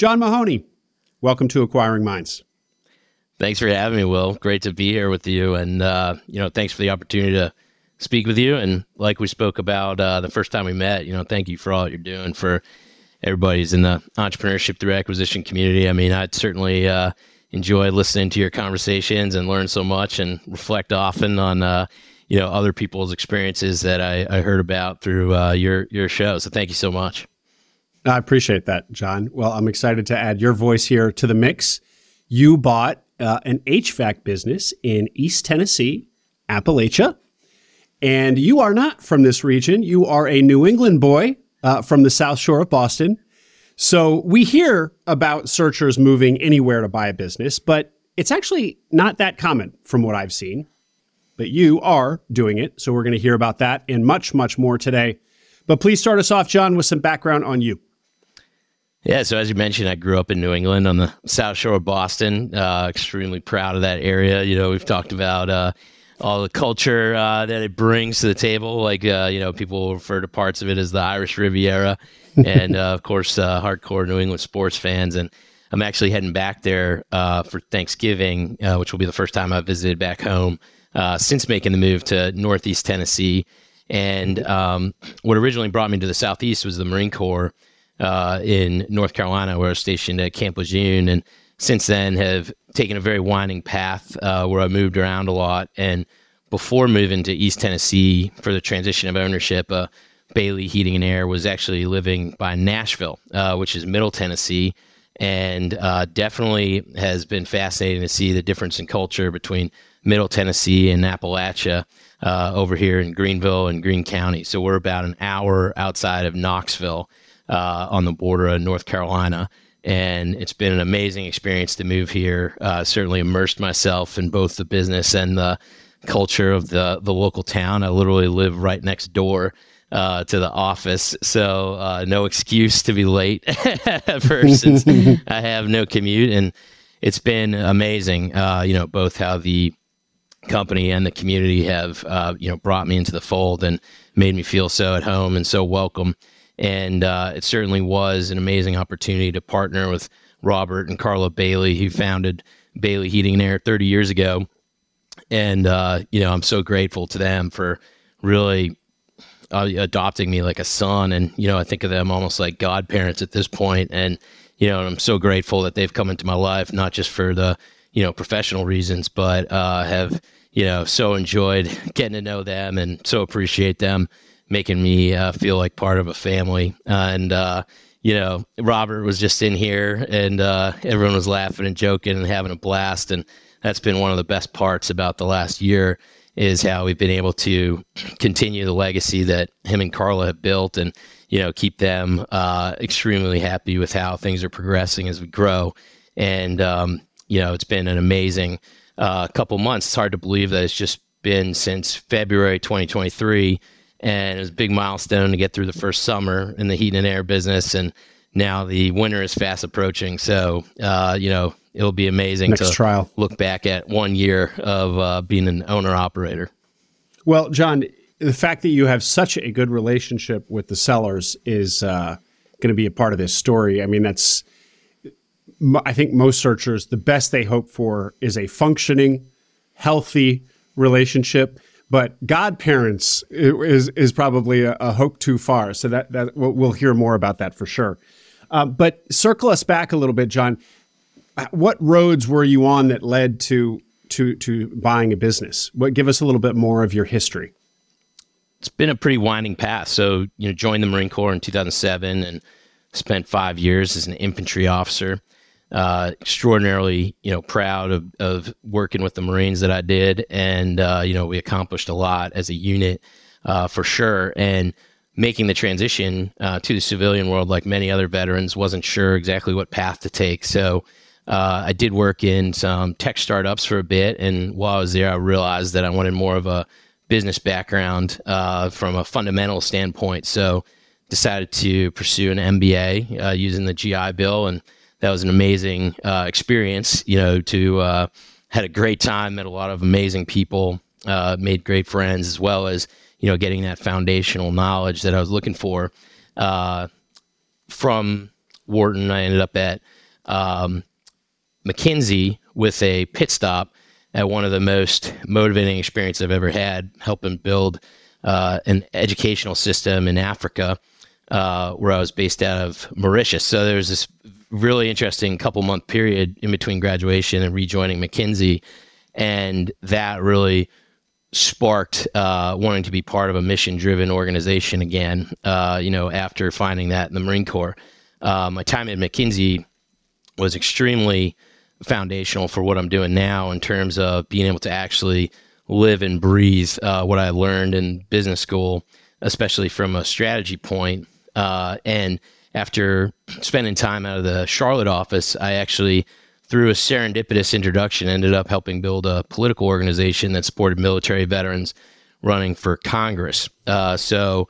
John Mahony, welcome to Acquiring Minds. Thanks for having me, Will. Great to be here with you, and uh, you know, thanks for the opportunity to speak with you. And like we spoke about uh, the first time we met, you know, thank you for all you're doing for everybody's in the entrepreneurship through acquisition community. I mean, I'd certainly uh, enjoy listening to your conversations and learn so much and reflect often on uh, you know other people's experiences that I, I heard about through uh, your your show. So thank you so much. I appreciate that, John. Well, I'm excited to add your voice here to the mix. You bought uh, an HVAC business in East Tennessee, Appalachia. And you are not from this region. You are a New England boy uh, from the South Shore of Boston. So we hear about searchers moving anywhere to buy a business, but it's actually not that common from what I've seen. But you are doing it. So we're going to hear about that and much, much more today. But please start us off, John, with some background on you. Yeah, so as you mentioned, I grew up in New England on the South Shore of Boston. Uh, extremely proud of that area. You know, we've talked about uh, all the culture uh, that it brings to the table. Like, uh, you know, people refer to parts of it as the Irish Riviera, and uh, of course, uh, hardcore New England sports fans. And I'm actually heading back there for Thanksgiving, which will be the first time I've visited back home since making the move to Northeast Tennessee. And um, what originally brought me to the Southeast was the Marine Corps uh, in North Carolina, where I was stationed at Camp Lejeune, and since then have taken a very winding path uh, where I moved around a lot. And before moving to East Tennessee for the transition of ownership, uh, Bailey Heating and Air was actually living by Nashville, uh, which is Middle Tennessee, and uh, definitely has been fascinating to see the difference in culture between Middle Tennessee and Appalachia. Uh, over here in Greenville and Greene County. So we're about an hour outside of Knoxville uh, on the border of North Carolina. And it's been an amazing experience to move here. Uh, certainly immersed myself in both the business and the culture of the, the local town. I literally live right next door uh, to the office, so uh, no excuse to be late ever since I have no commute. And it's been amazing, uh, you know, both how the company and the community have, uh, you know, brought me into the fold and made me feel so at home and so welcome. And uh, it certainly was an amazing opportunity to partner with Robert and Carla Bailey, who founded Bailey Heating and Air 30 years ago. And, uh, you know, I'm so grateful to them for really uh, adopting me like a son. And, you know, I think of them almost like godparents at this point. And, you know, I'm so grateful that they've come into my life, not just for the, you know, professional reasons, but uh, have, you know, so enjoyed getting to know them and so appreciate them making me uh, feel like part of a family. Uh, and uh, you know, Robert was just in here, and uh, everyone was laughing and joking and having a blast. And that's been one of the best parts about the last year is how we've been able to continue the legacy that him and Carla have built, and you know, keep them extremely happy with how things are progressing as we grow. And um, you know, it's been an amazing uh, couple months. It's hard to believe that it's just been since February 2023 and it was a big milestone to get through the first summer in the heat and air business and now the winter is fast approaching. So uh, you know it'll be amazing Next to trial. look back at one year of uh, being an owner operator. Well john the fact that you have such a good relationship with the sellers is uh, going to be a part of this story. I mean that's i think most searchers the best they hope for is a functioning healthy relationship but godparents is is probably a, a, hope too far. So that that we'll, hear more about that for sure. Um, but circle us back a little bit, John. What roads were you on that led to to to buying a business? What give us a little bit more of your history? It's been a pretty winding path. So you know, joined the Marine Corps in 2007 and spent five years as an infantry officer uh, extraordinarily, you know, proud of, of working with the Marines that I did, and uh, you know, we accomplished a lot as a unit uh, for sure. And making the transition uh, to the civilian world, like many other veterans, wasn't sure exactly what path to take. So uh, I did work in some tech startups for a bit, and while I was there, I realized that I wanted more of a business background uh, from a fundamental standpoint. So decided to pursue an MBA using the GI Bill and that was an amazing uh, experience. You know, to uh, had a great time, met a lot of amazing people, uh, made great friends, as well as you know getting that foundational knowledge that I was looking for. Uh, from Wharton. I ended up at um, McKinsey with a pit stop at one of the most motivating experiences I've ever had, helping build uh, an educational system in Africa, uh, where I was based out of Mauritius. So there was this really interesting couple month period in between graduation and rejoining McKinsey, and that really sparked uh, wanting to be part of a mission driven organization again. Uh, you know, after finding that in the Marine Corps, uh, my time at McKinsey was extremely foundational for what I'm doing now in terms of being able to actually live and breathe uh, what I learned in business school, especially from a strategy point. Uh, and after spending time out of the Charlotte office, I actually, through a serendipitous introduction, ended up helping build a political organization that supported military veterans running for Congress. Uh, so,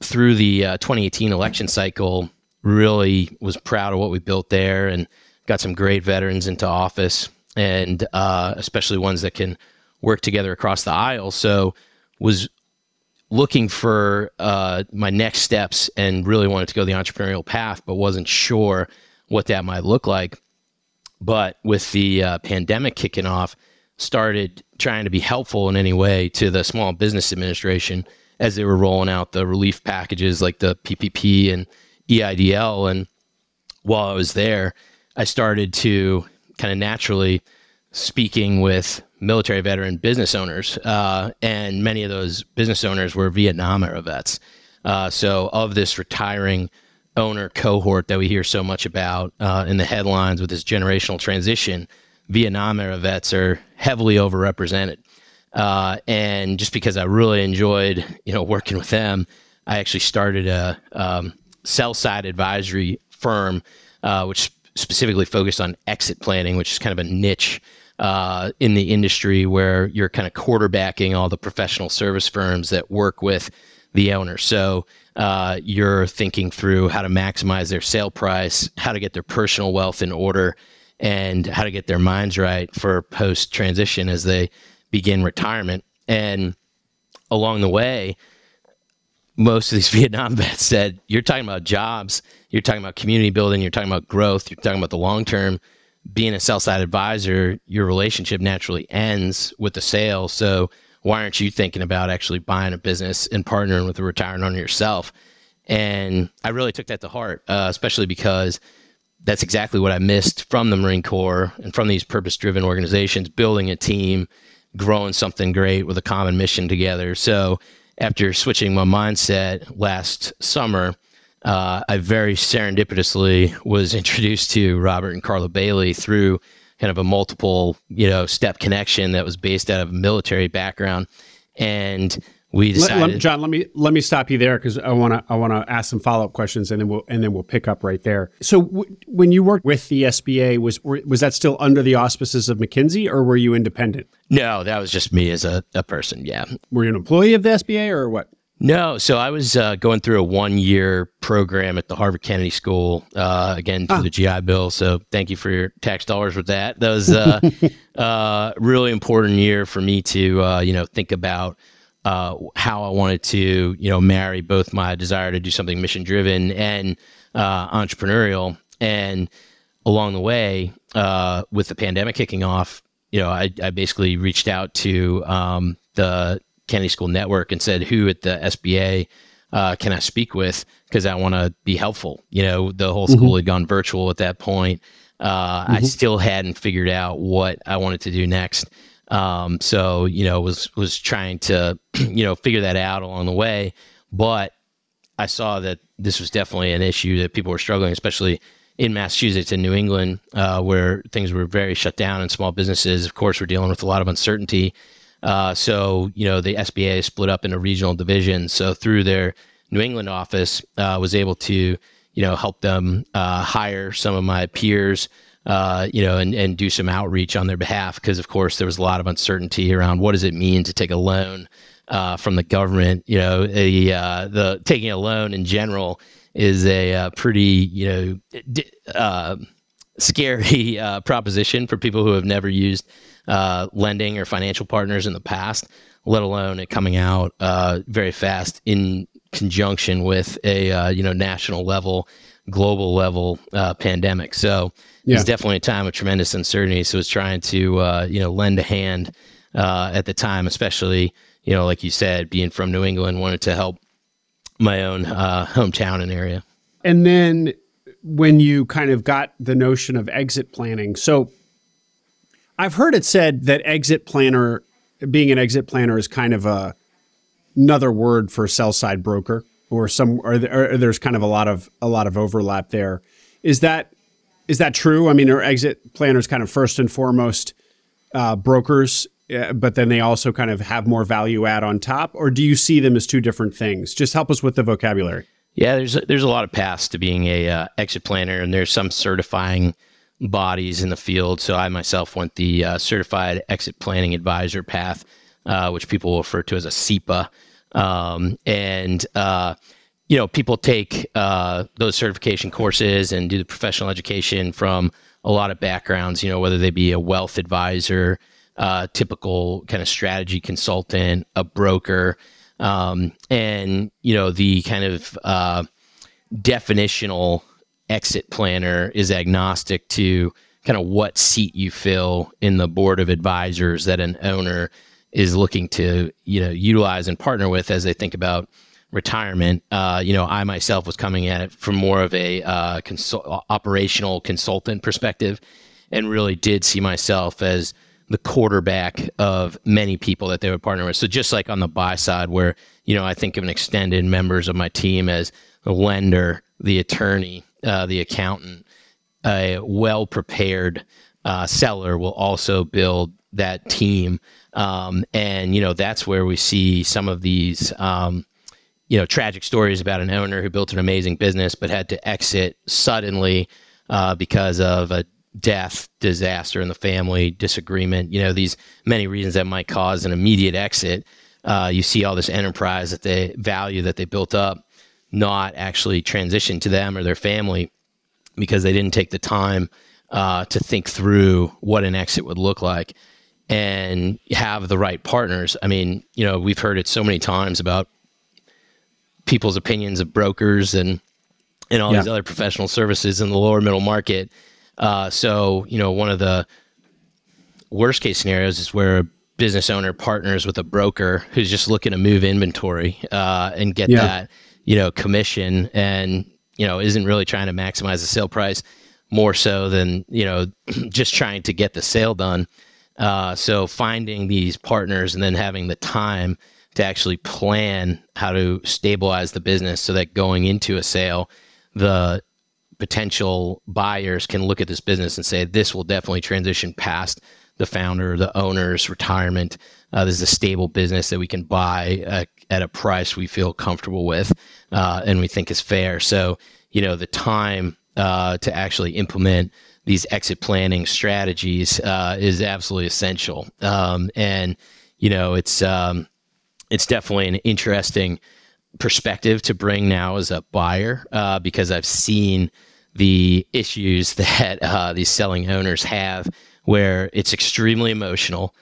through the uh, 2018 election cycle, really was proud of what we built there and got some great veterans into office, and uh, especially ones that can work together across the aisle. So, was looking for uh, my next steps and really wanted to go the entrepreneurial path, but wasn't sure what that might look like. But with the uh, pandemic kicking off, started trying to be helpful in any way to the Small Business Administration as they were rolling out the relief packages like the PPP and EIDL. And while I was there, I started to kind of naturally speaking with military veteran business owners, uh, and many of those business owners were Vietnam era vets. Uh, so, of this retiring owner cohort that we hear so much about uh, in the headlines with this generational transition, Vietnam era vets are heavily overrepresented. Uh, and just because I really enjoyed, you know, working with them, I actually started a um, sell side advisory firm, uh, which specifically focused on exit planning, which is kind of a niche uh, in the industry where you're kind of quarterbacking all the professional service firms that work with the owner. So uh, you're thinking through how to maximize their sale price, how to get their personal wealth in order, and how to get their minds right for post transition as they begin retirement. And along the way, most of these Vietnam vets said, You're talking about jobs, you're talking about community building, you're talking about growth, you're talking about the long term being a sell side advisor, your relationship naturally ends with the sale. So why aren't you thinking about actually buying a business and partnering with a retiring owner yourself? And I really took that to heart, uh, especially because that's exactly what I missed from the Marine Corps and from these purpose driven organizations, building a team, growing something great with a common mission together. So after switching my mindset last summer, uh, I very serendipitously was introduced to Robert and Carla Bailey through kind of a multiple, you know, step connection that was based out of a military background, and we decided. Let, let, John, let me let me stop you there because I want to I want to ask some follow up questions, and then we'll and then we'll pick up right there. So, w- when you worked with the SBA, was was that still under the auspices of McKinsey, or were you independent? No, that was just me as a, a person. Yeah. Were you an employee of the SBA or what? No, so I was uh, going through a one-year program at the Harvard Kennedy School, uh, again through ah. the GI Bill. So thank you for your tax dollars with that. That was a uh, uh, really important year for me to, uh, you know, think about uh, how I wanted to, you know, marry both my desire to do something mission-driven and entrepreneurial. And along the way, with the pandemic kicking off, you know, I, I basically reached out to um, the Kennedy School Network and said, "Who at the SBA uh, can I speak with? Because I want to be helpful." You know, the whole school mm-hmm. had gone virtual at that point. Uh, mm-hmm. I still hadn't figured out what I wanted to do next. Um, so you know, was was trying to you know figure that out along the way, but I saw that this was definitely an issue that people were struggling, especially in Massachusetts and New England, uh, where things were very shut down and small businesses, of course, were dealing with a lot of uncertainty. Uh, so, you know, the SBA split up into regional divisions. So through their New England office, uh, was able to, you know, help them uh, hire some of my peers, uh, you know, and, and do some outreach on their behalf. Because, of course, there was a lot of uncertainty around what does it mean to take a loan uh, from the government. You know, a, uh, the taking a loan in general is a pretty, you know, scary proposition for people who have never used uh, lending or financial partners in the past, let alone it coming out uh, very fast in conjunction with a uh, you know national level global level uh, pandemic. So yeah. it's definitely a time of tremendous uncertainty. So it's trying to uh, you know lend a hand uh, at the time, especially you know like you said, being from New England, wanted to help my own uh, hometown and area. And then when you kind of got the notion of exit planning, so I've heard it said that exit planner, being an exit planner, is kind of a another word for sell side broker, or some, or, or there's kind of a lot of a lot of overlap there. Is that is that true? I mean, are exit planners kind of first and foremost uh, brokers, uh, but then they also kind of have more value add on top, or do you see them as two different things? Just help us with the vocabulary. Yeah, there's a, there's a lot of paths to being a uh, exit planner, and there's some certifying bodies in the field. So I myself went the uh, certified exit planning advisor path, uh, which people refer to as a CEPA, um, and uh, you know people take uh, those certification courses and do the professional education from a lot of backgrounds. You know, whether they be a wealth advisor, uh, typical kind of strategy consultant, a broker um, and you know the kind of uh, definitional exit planner is agnostic to kind of what seat you fill in the board of advisors that an owner is looking to you know utilize and partner with as they think about retirement. Uh, you know, I myself was coming at it from more of a uh, consul- operational consultant perspective, and really did see myself as the quarterback of many people that they would partner with. So just like on the buy side, where you know I think of an extended members of my team as the lender, the attorney, uh, the accountant, a well prepared uh, seller will also build that team, um, and you know that's where we see some of these. Um, you know, tragic stories about an owner who built an amazing business but had to exit suddenly uh, because of a death, disaster in the family, disagreement, you know, these many reasons that might cause an immediate exit. Uh, you see all this enterprise that they value that they built up not actually transition to them or their family because they didn't take the time uh, to think through what an exit would look like and have the right partners. I mean, you know, we've heard it so many times about people's opinions of brokers and and all yeah. these other professional services in the lower middle market uh, so, you know, one of the worst case scenarios is where a business owner partners with a broker who's just looking to move inventory uh, and get yeah. that, you know, commission and, you know, isn't really trying to maximize the sale price more so than, you know, just trying to get the sale done. Uh, so finding these partners and then having the time to actually plan how to stabilize the business so that going into a sale, the potential buyers can look at this business and say this will definitely transition past the founder, the owner's retirement. Uh, this is a stable business that we can buy uh, at a price we feel comfortable with uh, and we think is fair. So, you know, the time uh, to actually implement these exit planning strategies uh, is absolutely essential. Um, and you know, it's um, it's definitely an interesting perspective to bring now as a buyer uh, because I've seen the issues that uh, these selling owners have where it's extremely emotional,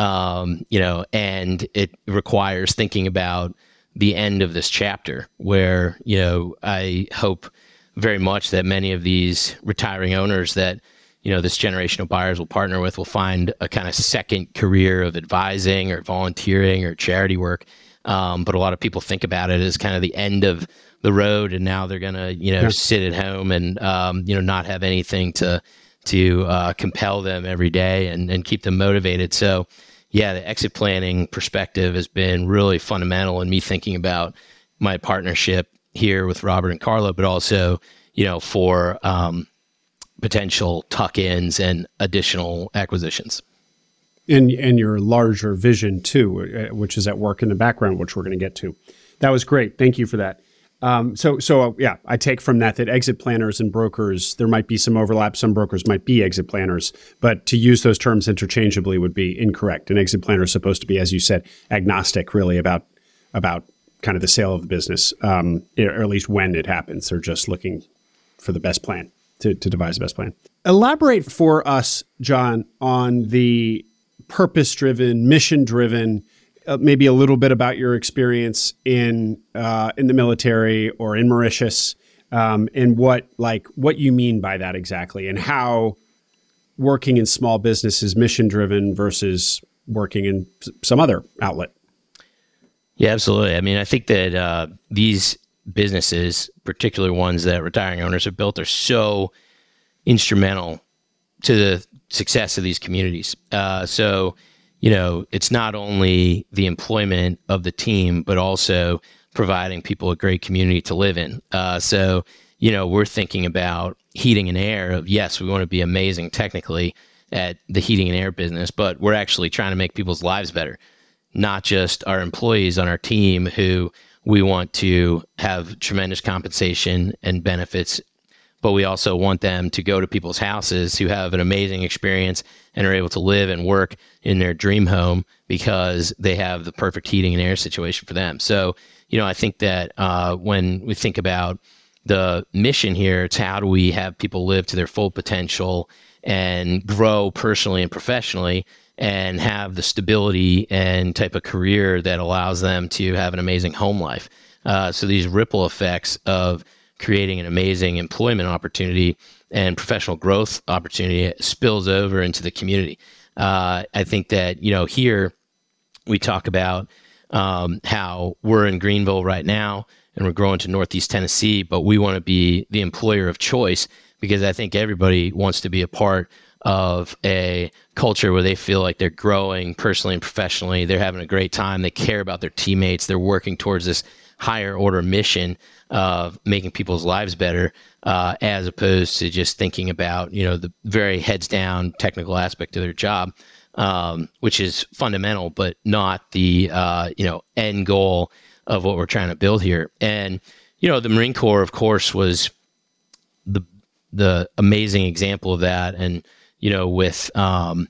um, you know, and it requires thinking about the end of this chapter where, you know, I hope very much that many of these retiring owners that, you know, this generation of buyers will partner with will find a kind of second career of advising or volunteering or charity work um, but a lot of people think about it as kind of the end of the road, and now they're gonna you know yeah. sit at home and um, you know not have anything to to uh, compel them every day and, and keep them motivated. So yeah, the exit planning perspective has been really fundamental in me thinking about my partnership here with Robert and Carla, but also you know for um, potential tuck-ins and additional acquisitions and and your larger vision too, uh, which is at work in the background, which we're going to get to. That was great. Thank you for that. Um, so so uh, yeah, I take from that that exit planners and brokers there might be some overlap. Some brokers might be exit planners, but to use those terms interchangeably would be incorrect. An exit planner is supposed to be, as you said, agnostic, really about about kind of the sale of the business, um, or at least when it happens. They're just looking for the best plan to, to devise the best plan. Elaborate for us, John, on the purpose driven, mission driven. Uh, maybe a little bit about your experience in uh, in the military or in Mauritius, um, and what like what you mean by that exactly, and how working in small business is mission driven versus working in some other outlet. Yeah, absolutely. I mean, I think that uh, these businesses, particularly ones that retiring owners have built, are so instrumental to the success of these communities. Uh, so, you know, it's not only the employment of the team, but also providing people a great community to live in. Uh, so, you know, we're thinking about heating and air. Yes, we want to be amazing technically at the heating and air business, but we're actually trying to make people's lives better, not just our employees on our team who we want to have tremendous compensation and benefits but we also want them to go to people's houses who have an amazing experience and are able to live and work in their dream home because they have the perfect heating and air situation for them. So, you know, I think that uh, when we think about the mission here, it's how do we have people live to their full potential and grow personally and professionally and have the stability and type of career that allows them to have an amazing home life. Uh, so these ripple effects of creating an amazing employment opportunity and professional growth opportunity spills over into the community. Uh, I think that you know here we talk about um, how we're in Greenville right now and we're growing to Northeast Tennessee, but we want to be the employer of choice because I think everybody wants to be a part of a culture where they feel like they're growing personally and professionally. They're having a great time. They care about their teammates. They're working towards this higher order mission of making people's lives better, uh, as opposed to just thinking about you know the very heads down technical aspect of their job, um, which is fundamental, but not the uh, you know end goal of what we're trying to build here. And you know the Marine Corps, of course, was the the amazing example of that, and you know with um,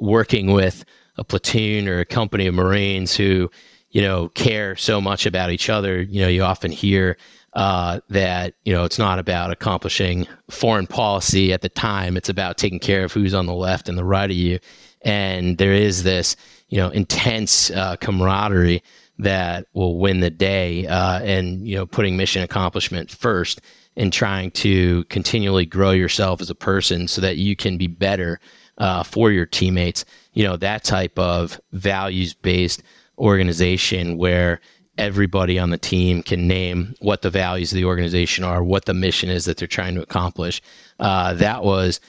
working with a platoon or a company of Marines who you know, care so much about each other. You know, you often hear uh, that you know it's not about accomplishing foreign policy at the time; it's about taking care of who's on the left and the right of you. And there is this, you know, intense uh, camaraderie that will win the day, uh, and you know, putting mission accomplishment first and trying to continually grow yourself as a person so that you can be better uh, for your teammates. You know, that type of values based organization where everybody on the team can name what the values of the organization are, what the mission is that they're trying to accomplish. Uh, that was,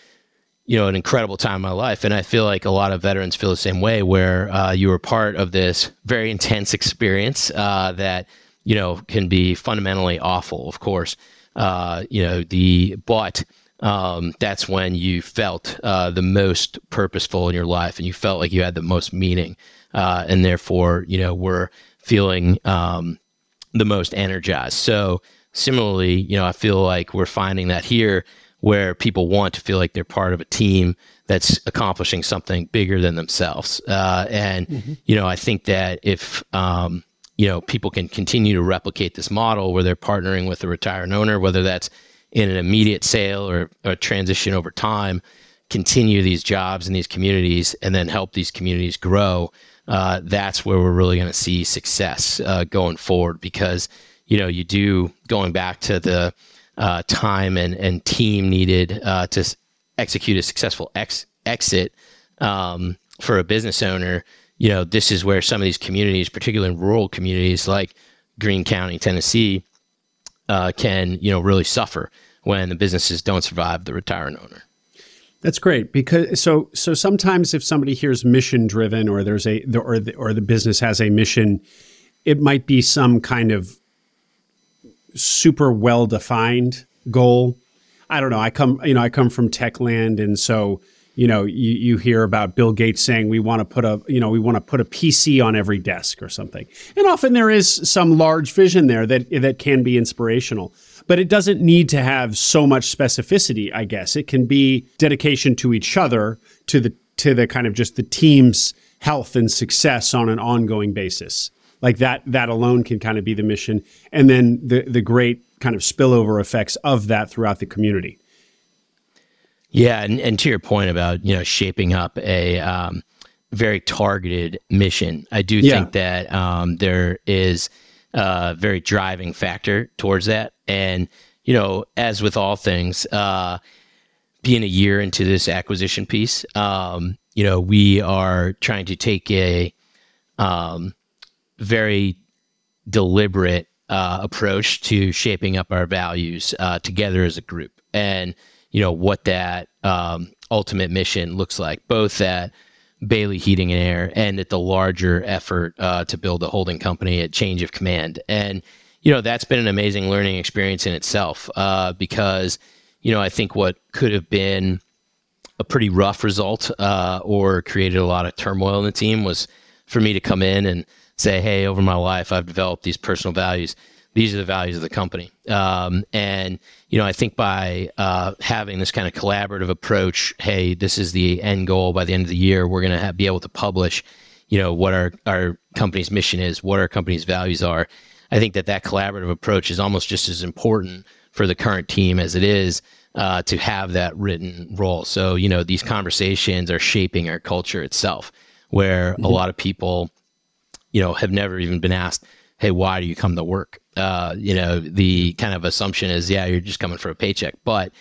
you know, an incredible time in my life, and I feel like a lot of veterans feel the same way, where uh, you were part of this very intense experience uh, that you know can be fundamentally awful, of course. Uh, you know the but. Um, that's when you felt uh, the most purposeful in your life, and you felt like you had the most meaning uh, and therefore, you know, we're feeling um, the most energized. So similarly, you know, I feel like we're finding that here where people want to feel like they're part of a team that's accomplishing something bigger than themselves. Uh, and, mm-hmm. you know, I think that if, um, you know, people can continue to replicate this model where they're partnering with a retired owner, whether that's in an immediate sale or a transition over time, continue these jobs in these communities and then help these communities grow uh, that's where we're really going to see success uh, going forward because you know you do going back to the uh, time and, and team needed uh, to execute a successful ex- exit um, for a business owner you know this is where some of these communities particularly in rural communities like Greene County Tennessee uh, can you know really suffer when the businesses don't survive the retiring owner that's great because so so sometimes if somebody hears mission driven or there's a or the, or the business has a mission, it might be some kind of super well defined goal. I don't know. I come you know I come from tech land and so you know you, you hear about Bill Gates saying we want to put a you know we want to put a PC on every desk or something. And often there is some large vision there that that can be inspirational but it doesn't need to have so much specificity, I guess. It can be dedication to each other, to the to the kind of just the team's health and success on an ongoing basis. Like that that alone can kind of be the mission and then the the great kind of spillover effects of that throughout the community. Yeah, and, and to your point about, you know, shaping up a um, very targeted mission, I do yeah. think that um, there is a very driving factor towards that. And you know, as with all things, uh, being a year into this acquisition piece, um, you know, we are trying to take a um, very deliberate uh, approach to shaping up our values uh, together as a group, and you know what that um, ultimate mission looks like, both at Bailey Heating and Air and at the larger effort uh, to build a holding company at Change of Command, and you know that's been an amazing learning experience in itself uh, because you know I think what could have been a pretty rough result uh, or created a lot of turmoil in the team was for me to come in and say, hey, over my life, I've developed these personal values. These are the values of the company. Um, and, you know, I think by uh, having this kind of collaborative approach, hey, this is the end goal by the end of the year, we're going to be able to publish, you know, what our, our company's mission is, what our company's values are. I think that that collaborative approach is almost just as important for the current team as it is uh, to have that written role. So, you know, these conversations are shaping our culture itself, where mm-hmm. a lot of people you know, have never even been asked, hey, why do you come to work? Uh, you know, the kind of assumption is, yeah, you're just coming for a paycheck. But,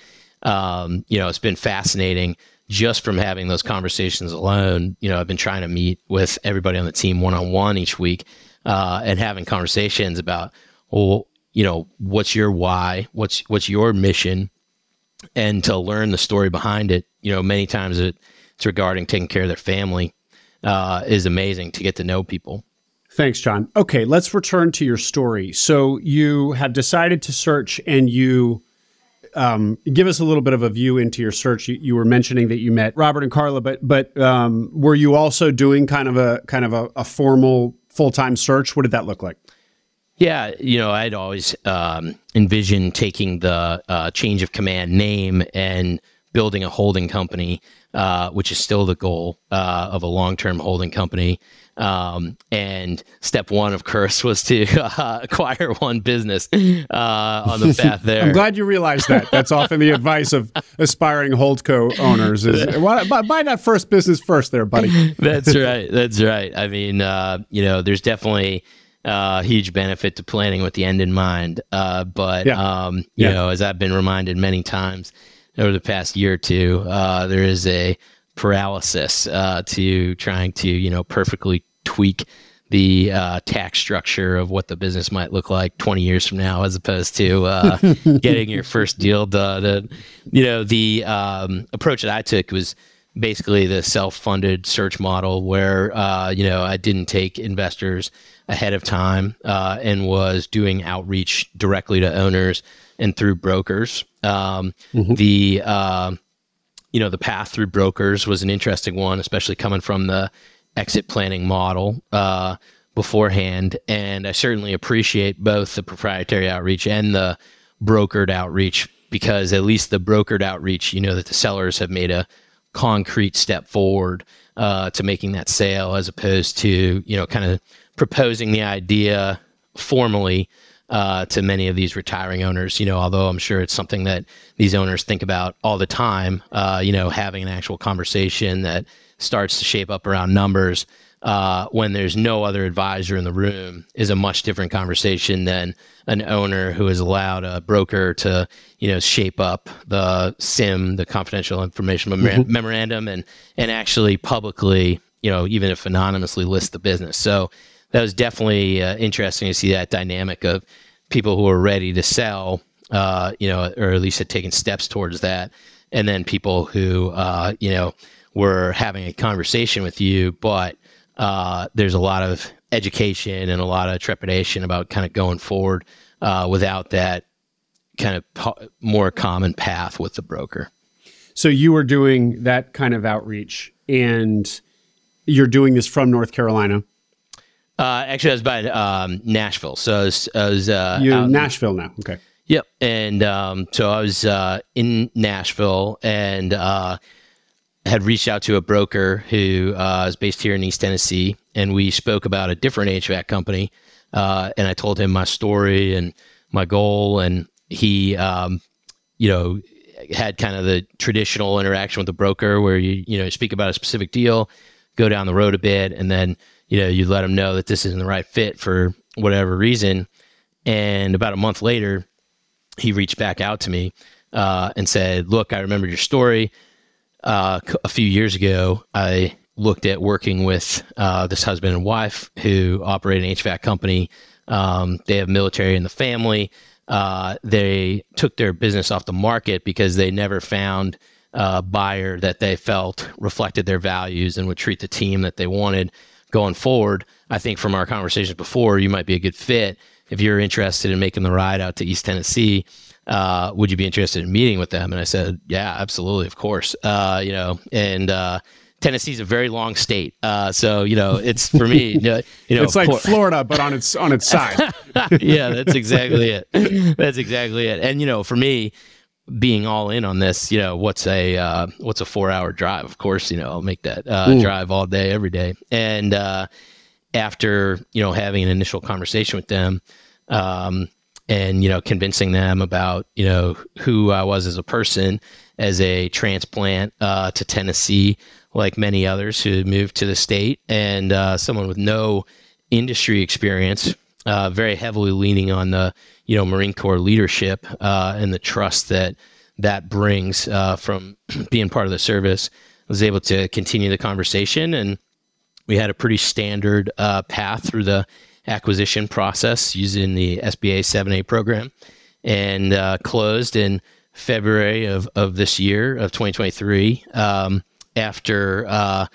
um, you know, it's been fascinating just from having those conversations alone. You know, I've been trying to meet with everybody on the team one on one each week uh, and having conversations about, well, you know, what's your why? What's what's your mission? And to learn the story behind it. You know, many times it, it's regarding taking care of their family uh, is amazing to get to know people. Thanks, John. Okay, let's return to your story. So you have decided to search, and you um, give us a little bit of a view into your search. You, you, were mentioning that you met Robert and Carla, but but um, were you also doing kind of a kind of a, a formal full time search? What did that look like? Yeah, you know, I'd always um, envisioned taking the uh, change of command name and building a holding company, uh, which is still the goal uh, of a long term holding company. Um, and step one, of course, was to uh, acquire one business uh, on the path there. I'm glad you realized that. That's often the advice of aspiring holdco owners: is buy, buy that first business first, there, buddy. That's right. That's right. I mean, uh, you know, there's definitely uh, huge benefit to planning with the end in mind. Uh, but yeah. um, you yeah. know, as I've been reminded many times over the past year or two, uh, there is a paralysis uh, to trying to you know perfectly tweak the uh, tax structure of what the business might look like 20 years from now, as opposed to uh, getting your first deal done. And, you know, the um, approach that I took was basically the self-funded search model, where uh, you know I didn't take investors ahead of time uh, and was doing outreach directly to owners and through brokers. Um, mm-hmm. The uh, you know, the path through brokers was an interesting one, especially coming from the exit planning model uh, beforehand. And I certainly appreciate both the proprietary outreach and the brokered outreach because at least the brokered outreach, you know, that the sellers have made a concrete step forward uh, to making that sale as opposed to, you know, kind of proposing the idea formally uh, to many of these retiring owners. You know, although I'm sure it's something that these owners think about all the time. Uh, you know, having an actual conversation that starts to shape up around numbers uh, when there's no other advisor in the room is a much different conversation than an owner who has allowed a broker to, you know, shape up the SIM, the confidential information mm-hmm. memorandum, and and actually publicly, you know, even if anonymously list the business. So that was definitely uh, interesting to see that dynamic of people who are ready to sell, uh, you know, or at least had taken steps towards that, and then people who, uh, you know, were having a conversation with you, but uh, there's a lot of education and a lot of trepidation about kind of going forward uh, without that kind of po- more common path with the broker. So you were doing that kind of outreach, and you're doing this from North Carolina. Uh, actually, I was by um, Nashville. So I was, I was uh, you in Nashville now. Okay. Yep. And um, so I was uh, in Nashville and uh, had reached out to a broker who uh, is based here in East Tennessee, and we spoke about a different HVAC company. Uh, and I told him my story and my goal, and he, um, you know, had kind of the traditional interaction with the broker where you, you know, speak about a specific deal, go down the road a bit, and then you know, you let them know that this isn't the right fit for whatever reason. And about a month later, he reached back out to me uh, and said, "Look, I remember your story. Uh, a few years ago, I looked at working with uh, this husband and wife who operate an HVAC company. Um, they have military in the family. Uh, they took their business off the market because they never found a buyer that they felt reflected their values and would treat the team that they wanted going forward. I think from our conversations before, you might be a good fit if you're interested in making the ride out to East Tennessee uh, would you be interested in meeting with them? And I said, yeah, absolutely, of course. Uh, you know, and uh, Tennessee's a very long state, uh, so you know, it's for me. You know, it's like Florida, but on its on its side. yeah, that's exactly it. That's exactly it. And you know, for me, being all in on this, you know, what's a uh, what's a four hour drive? Of course, you know, I'll make that uh, drive all day, every day. And uh, after you know having an initial conversation with them, um, and you know convincing them about you know who I was as a person as a transplant uh, to Tennessee, like many others who moved to the state, and uh, someone with no industry experience, uh, very heavily leaning on the you know Marine Corps leadership uh, and the trust that that brings uh, from being part of the service. I was able to continue the conversation, and we had a pretty standard uh, path through the acquisition process using the SBA 7A program and uh, closed in February of, of this year of 2023 um, after uh,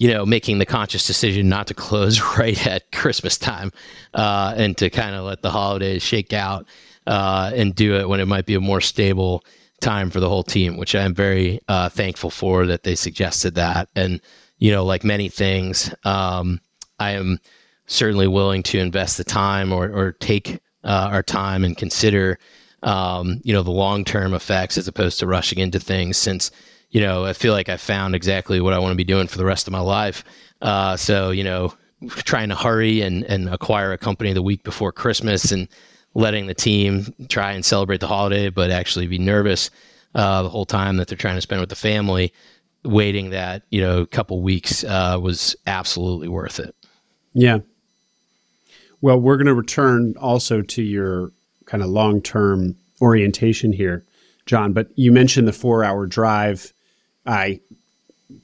you know making the conscious decision not to close right at Christmas time uh, and to kind of let the holidays shake out uh, and do it when it might be a more stable time for the whole team, which I'm very uh, thankful for that they suggested that. And you know, like many things, um, I am certainly willing to invest the time or, or take uh, our time and consider, um, you know, the long term effects as opposed to rushing into things. Since, you know, I feel like I found exactly what I want to be doing for the rest of my life. Uh, so, you know, trying to hurry and, and acquire a company the week before Christmas and letting the team try and celebrate the holiday, but actually be nervous uh, the whole time that they're trying to spend with the family. Waiting that you know couple weeks uh, was absolutely worth it. Yeah, well, we're going to return also to your kind of long term orientation here, John. But you mentioned the four hour drive. I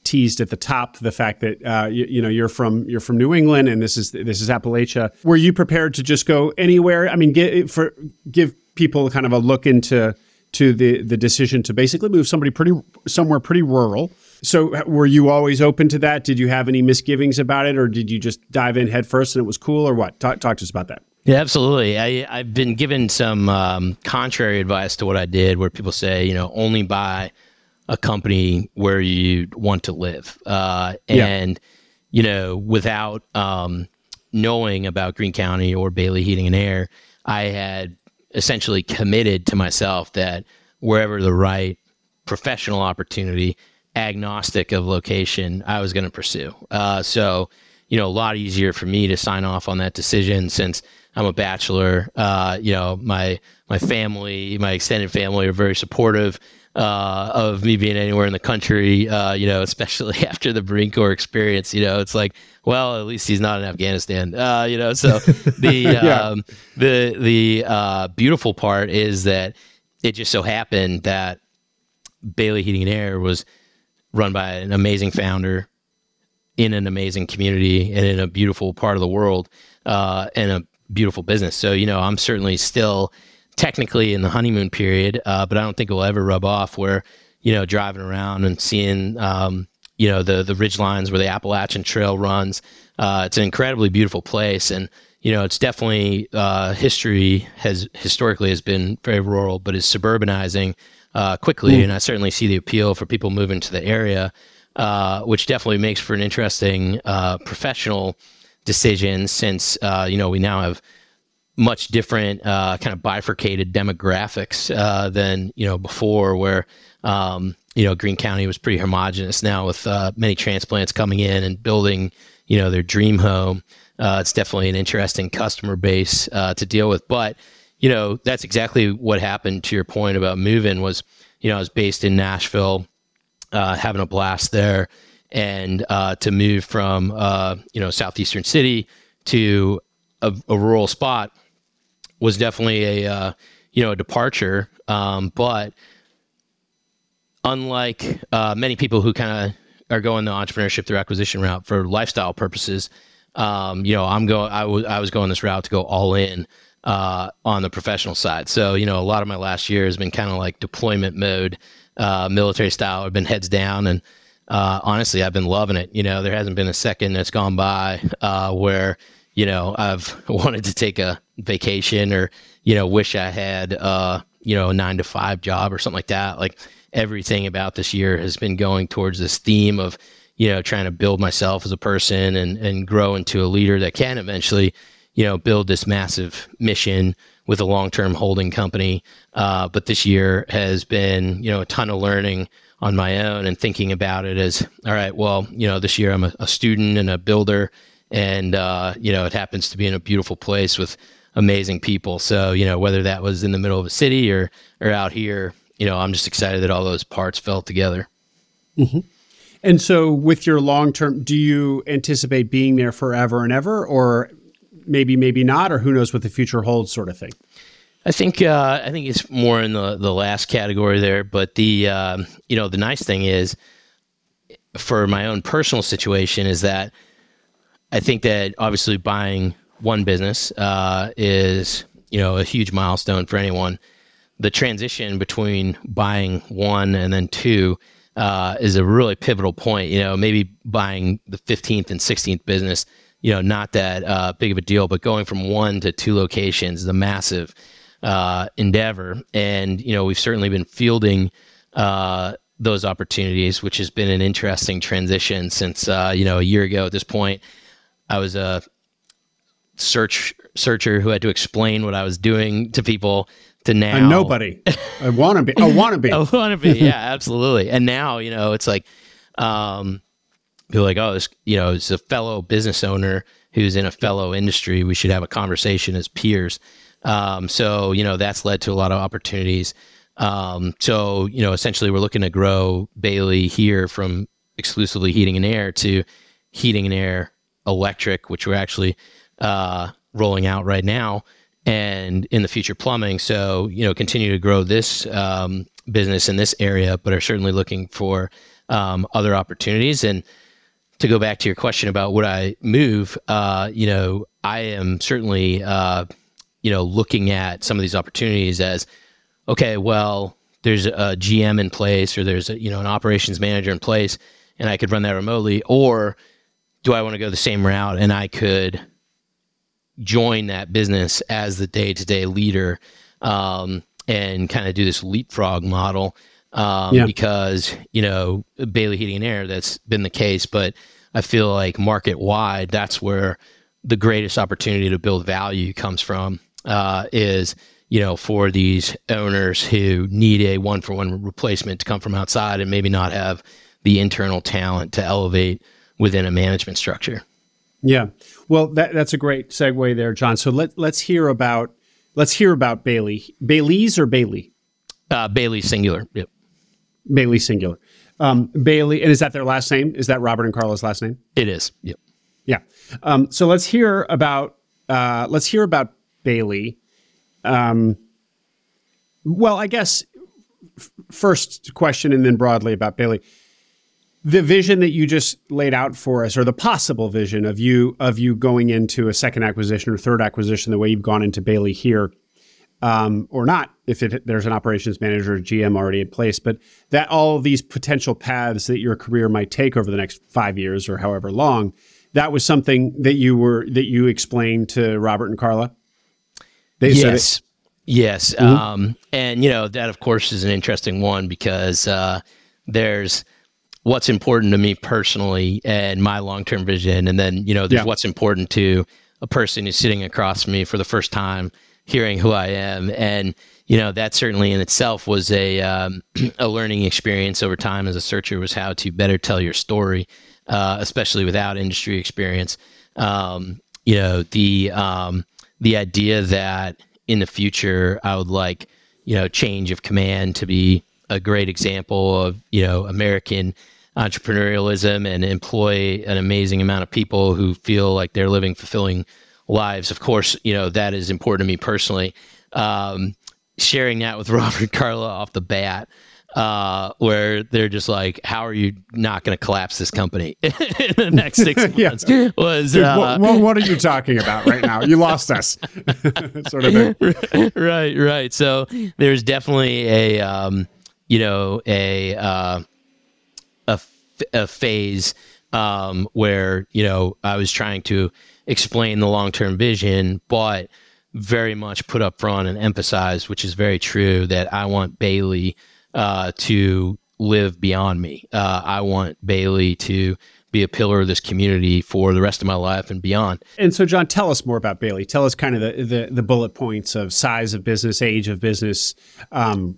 teased at the top the fact that uh, you, you, know you're from you're from New England and this is this is Appalachia. Were you prepared to just go anywhere? I mean, get, for give people kind of a look into to the the decision to basically move somebody pretty somewhere pretty rural so, were you always open to that? Did you have any misgivings about it, or did you just dive in head first and it was cool, or what? Talk, talk to us about that. Yeah, absolutely. I, have been given some um, contrary advice to what I did, where people say, you know, only buy a company where you want to live, uh, and yeah. you know, without um, knowing about Greene County or Bailey Heating and Air, I had essentially committed to myself that wherever the right professional opportunity agnostic of location I was going to pursue. Uh, so, you know, a lot easier for me to sign off on that decision since I'm a bachelor. Uh, you know, my my family, my extended family are very supportive uh, of me being anywhere in the country. Uh, you know, especially after the Marine Corps experience. You know, it's like, well, at least he's not in Afghanistan. Uh, you know, so the yeah. um, the the uh, beautiful part is that it just so happened that Bailey Heating and Air was run by an amazing founder in an amazing community and in a beautiful part of the world uh, and a beautiful business. So, you know, I'm certainly still technically in the honeymoon period, uh, but I don't think it will ever rub off where, you know, driving around and seeing, um, you know, the, the ridge lines where the Appalachian Trail runs. Uh, it's an incredibly beautiful place. And, you know, it's definitely uh, history has historically has been very rural, but is suburbanizing uh, quickly, mm. and I certainly see the appeal for people moving to the area, uh, which definitely makes for an interesting uh, professional decision since uh, you know we now have much different uh, kind of bifurcated demographics uh, than you know before, where um, you know Greene County was pretty homogenous. Now with many transplants coming in and building you know their dream home, it's definitely an interesting customer base to deal with, but you know, that's exactly what happened to your point about moving was, you know, I was based in Nashville, uh, having a blast there. And uh, to move from, uh, you know, southeastern city to a, a, rural spot was definitely a, uh, you know, a departure. Um, but unlike uh, many people who kind of are going the entrepreneurship through acquisition route for lifestyle purposes, um, you know, I'm going. I was I was going this route to go all in uh, on the professional side. So you know, a lot of my last year has been kind of like deployment mode, uh, military style. I've been heads down, and uh, honestly, I've been loving it. You know, there hasn't been a second that's gone by uh, where you know I've wanted to take a vacation or you know wish I had uh, you know a nine to five job or something like that. Like everything about this year has been going towards this theme of you know trying to build myself as a person and and grow into a leader that can eventually you know build this massive mission with a long-term holding company uh, but this year has been you know a ton of learning on my own and thinking about it as all right well you know this year i'm a, a student and a builder and uh, you know it happens to be in a beautiful place with amazing people so you know whether that was in the middle of a city or or out here you know, I'm just excited that all those parts fell together. Mm-hmm. And so, with your long term, do you anticipate being there forever and ever, or maybe, maybe not, or who knows what the future holds, sort of thing? I think uh, I think it's more in the the last category there. But the uh, you know the nice thing is, for my own personal situation, is that I think that obviously buying one business uh, is you know a huge milestone for anyone the transition between buying one and then two uh, is a really pivotal point. You know, maybe buying the 15th and 16th business, you know, not that uh, big of a deal, but going from one to two locations is a massive uh, endeavor. And, you know, we've certainly been fielding uh, those opportunities, which has been an interesting transition since, uh, you know, a year ago at this point. I was a search searcher who had to explain what I was doing to people to now a nobody. I want to be. I want to be. I want to be. Yeah, absolutely. And now you know it's like, um, people like, oh, this you know, it's a fellow business owner who's in a fellow industry. We should have a conversation as peers. Um, so you know that's led to a lot of opportunities. Um, so you know, essentially, we're looking to grow Bailey here from exclusively heating and air to heating and air electric, which we're actually uh, rolling out right now and in the future plumbing. So, you know, continue to grow this um, business in this area, but are certainly looking for um, other opportunities. And to go back to your question about would I move, uh, you know, I am certainly, uh, you know, looking at some of these opportunities as, okay, well, there's a GM in place or there's a, you know, an operations manager in place and I could run that remotely or do I want to go the same route and I could join that business as the day to day leader um, and kind of do this leapfrog model. Um, yeah. Because, you know, Bailey Heating and Air, that's been the case. But I feel like market wide, that's where the greatest opportunity to build value comes from uh, is, you know, for these owners who need a one for one replacement to come from outside and maybe not have the internal talent to elevate within a management structure. Yeah. Well, that, that's a great segue there, John. So let let's hear about let's hear about Bailey. Bailey's or Bailey? Uh, Bailey singular. Yep. Bailey singular. Um, Bailey, and is that their last name? Is that Robert and Carla's last name? It is. Yep. Yeah. Um, so let's hear about uh, let's hear about Bailey. Um, well, I guess f- first question, and then broadly about Bailey the vision that you just laid out for us or the possible vision of you of you going into a second acquisition or third acquisition the way you've gone into bailey here um, or not if it, there's an operations manager or gm already in place but that all these potential paths that your career might take over the next five years or however long that was something that you were that you explained to robert and carla? They yes. Yes mm-hmm. um, and you know that of course is an interesting one because uh, there's what's important to me personally and my long-term vision. And then you know there's yeah. what's important to a person who's sitting across from me for the first time hearing who i am. And you know that certainly in itself was a um, a learning experience over time as a searcher was how to better tell your story uh, especially without industry experience. Um, you know the um, the idea that in the future i would like you know change of command to be a great example of you know american entrepreneurialism and employ an amazing amount of people who feel like they're living fulfilling lives. Of course, you know, that is important to me personally. Um, sharing that with Robert Carla off the bat, uh, where they're just like, "How are you not going to collapse this company in the next six months?" yeah. Was Dude, uh, what, what, are you talking about right now? You lost us, sort of thing. Right, right. So there's definitely a, um, you know, a uh, a, a phase um, where you know I was trying to explain the long term vision, but very much put up front and emphasize, which is very true, that I want Bailey uh, to live beyond me. Uh, I want Bailey to be a pillar of this community for the rest of my life and beyond. And so, John, tell us more about Bailey. Tell us kind of the the, the bullet points of size of business, age of business, um,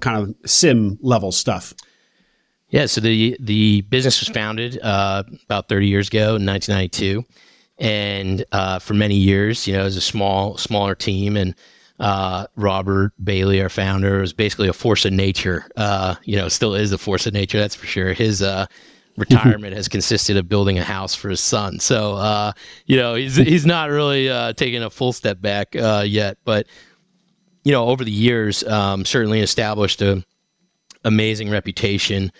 kind of CIM level stuff. Yeah, so the the business was founded uh, about 30 years ago in 1992 and uh, for many years, you know, as a small, smaller team, and uh, Robert Bailey, our founder, was basically a force of nature. Uh, you know, still is a force of nature, that's for sure. His uh, retirement has consisted of building a house for his son. So, uh, you know, he's he's not really uh, taking a full step back yet, but you know, over the years, um, certainly established a amazing reputation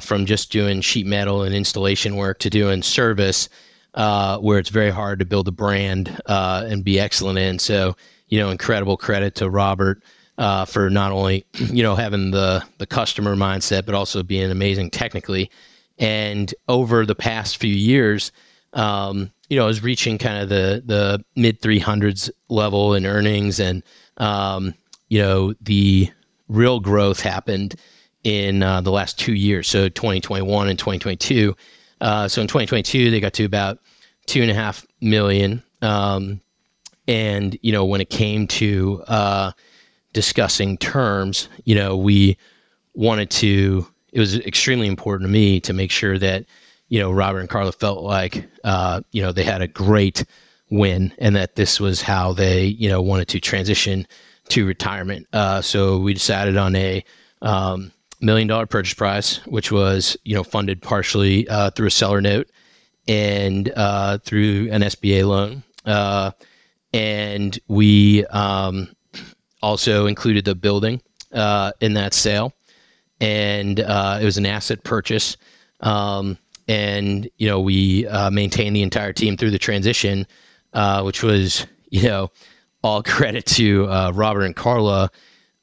from just doing sheet metal and installation work to doing service uh, where it's very hard to build a brand uh, and be excellent in. So, you know, incredible credit to Robert uh, for not only you know having the the customer mindset, but also being amazing technically. And over the past few years, um, you know, I was reaching kind of the the mid 300s level in earnings, and um, you know, the real growth happened in uh, the last two years, so 2021 and 2022. Uh, so in 2022, they got to about two and a half million. Um, and you know, when it came to uh, discussing terms, you know, we wanted to. It was extremely important to me to make sure that you know Robert and Carla felt like uh, you know they had a great win and that this was how they you know wanted to transition to retirement. Uh, so we decided on a um, million dollar purchase price, which was you know funded partially uh, through a seller note and uh, through an SBA loan. Uh, and we um, also included the building uh, in that sale, and uh, it was an asset purchase. Um, and you know we uh, maintained the entire team through the transition, which was you know all credit to Robert and Carla.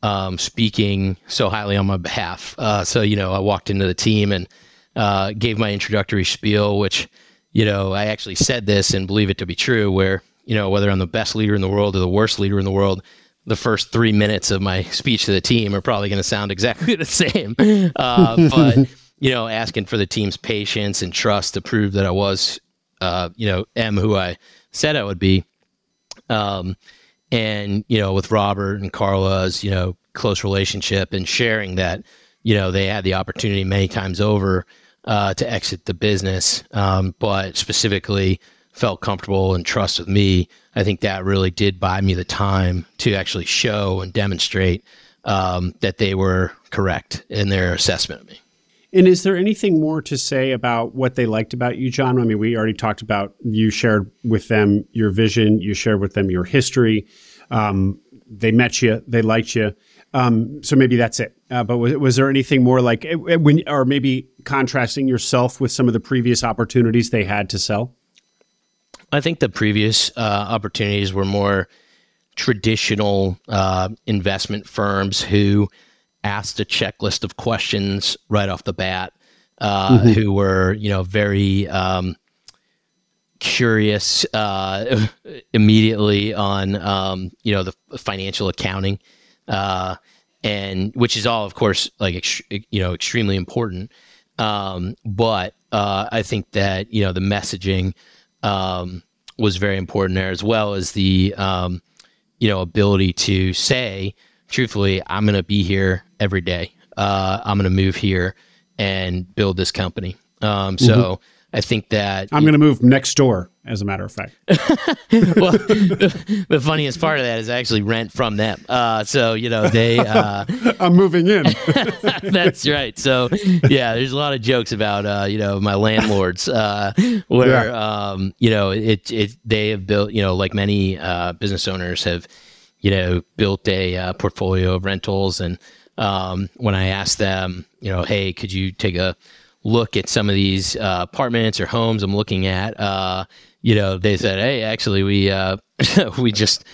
Um, speaking so highly on my behalf. so, you know, I walked into the team and gave my introductory spiel, which you know, I actually said this and believe it to be true where, you know, whether I'm the best leader in the world or the worst leader in the world, the first three minutes of my speech to the team are probably going to sound exactly the same. Uh, but, you know, asking for the team's patience and trust to prove that I was, uh, you know, am who I said I would be. Um, and, you know, with Robert and Carla's, you know, close relationship and sharing that, you know, they had the opportunity many times over uh, to exit the business, um, but specifically felt comfortable and trust with me. I think that really did buy me the time to actually show and demonstrate um, that they were correct in their assessment of me. And is there anything more to say about what they liked about you, John? I mean, we already talked about you shared with them your vision, you shared with them your history. Um, they met you, they liked you. Um, so maybe that's it. Uh, but was, was there anything more like eh, eh, when, or maybe contrasting yourself with some of the previous opportunities they had to sell? I think the previous uh, opportunities were more traditional uh, investment firms who asked a checklist of questions right off the bat, uh, mm-hmm. who were you know very um, curious uh, immediately on um, you know the financial accounting uh, and which is all, of course, like ex- you know, extremely important. Um, but uh, I think that you know the messaging um, was very important there, as well as the um, you know ability to say truthfully, I'm going to be here every day. Uh, I'm going to move here and build this company. Um, so mm-hmm. I think that I'm going to move next door as a matter of fact. well, the, the, funniest part of that is I actually rent from them. Uh, so you know they. Uh, I'm moving in. that's right. So yeah, there's a lot of jokes about uh, you know my landlords uh, where yeah. um, you know it it they have built you know like many uh, business owners have you know, built a uh, portfolio of rentals. And um, when I asked them, you know, hey, could you take a look at some of these uh, apartments or homes I'm looking at? Uh, you know, they said, hey, actually, we uh, we just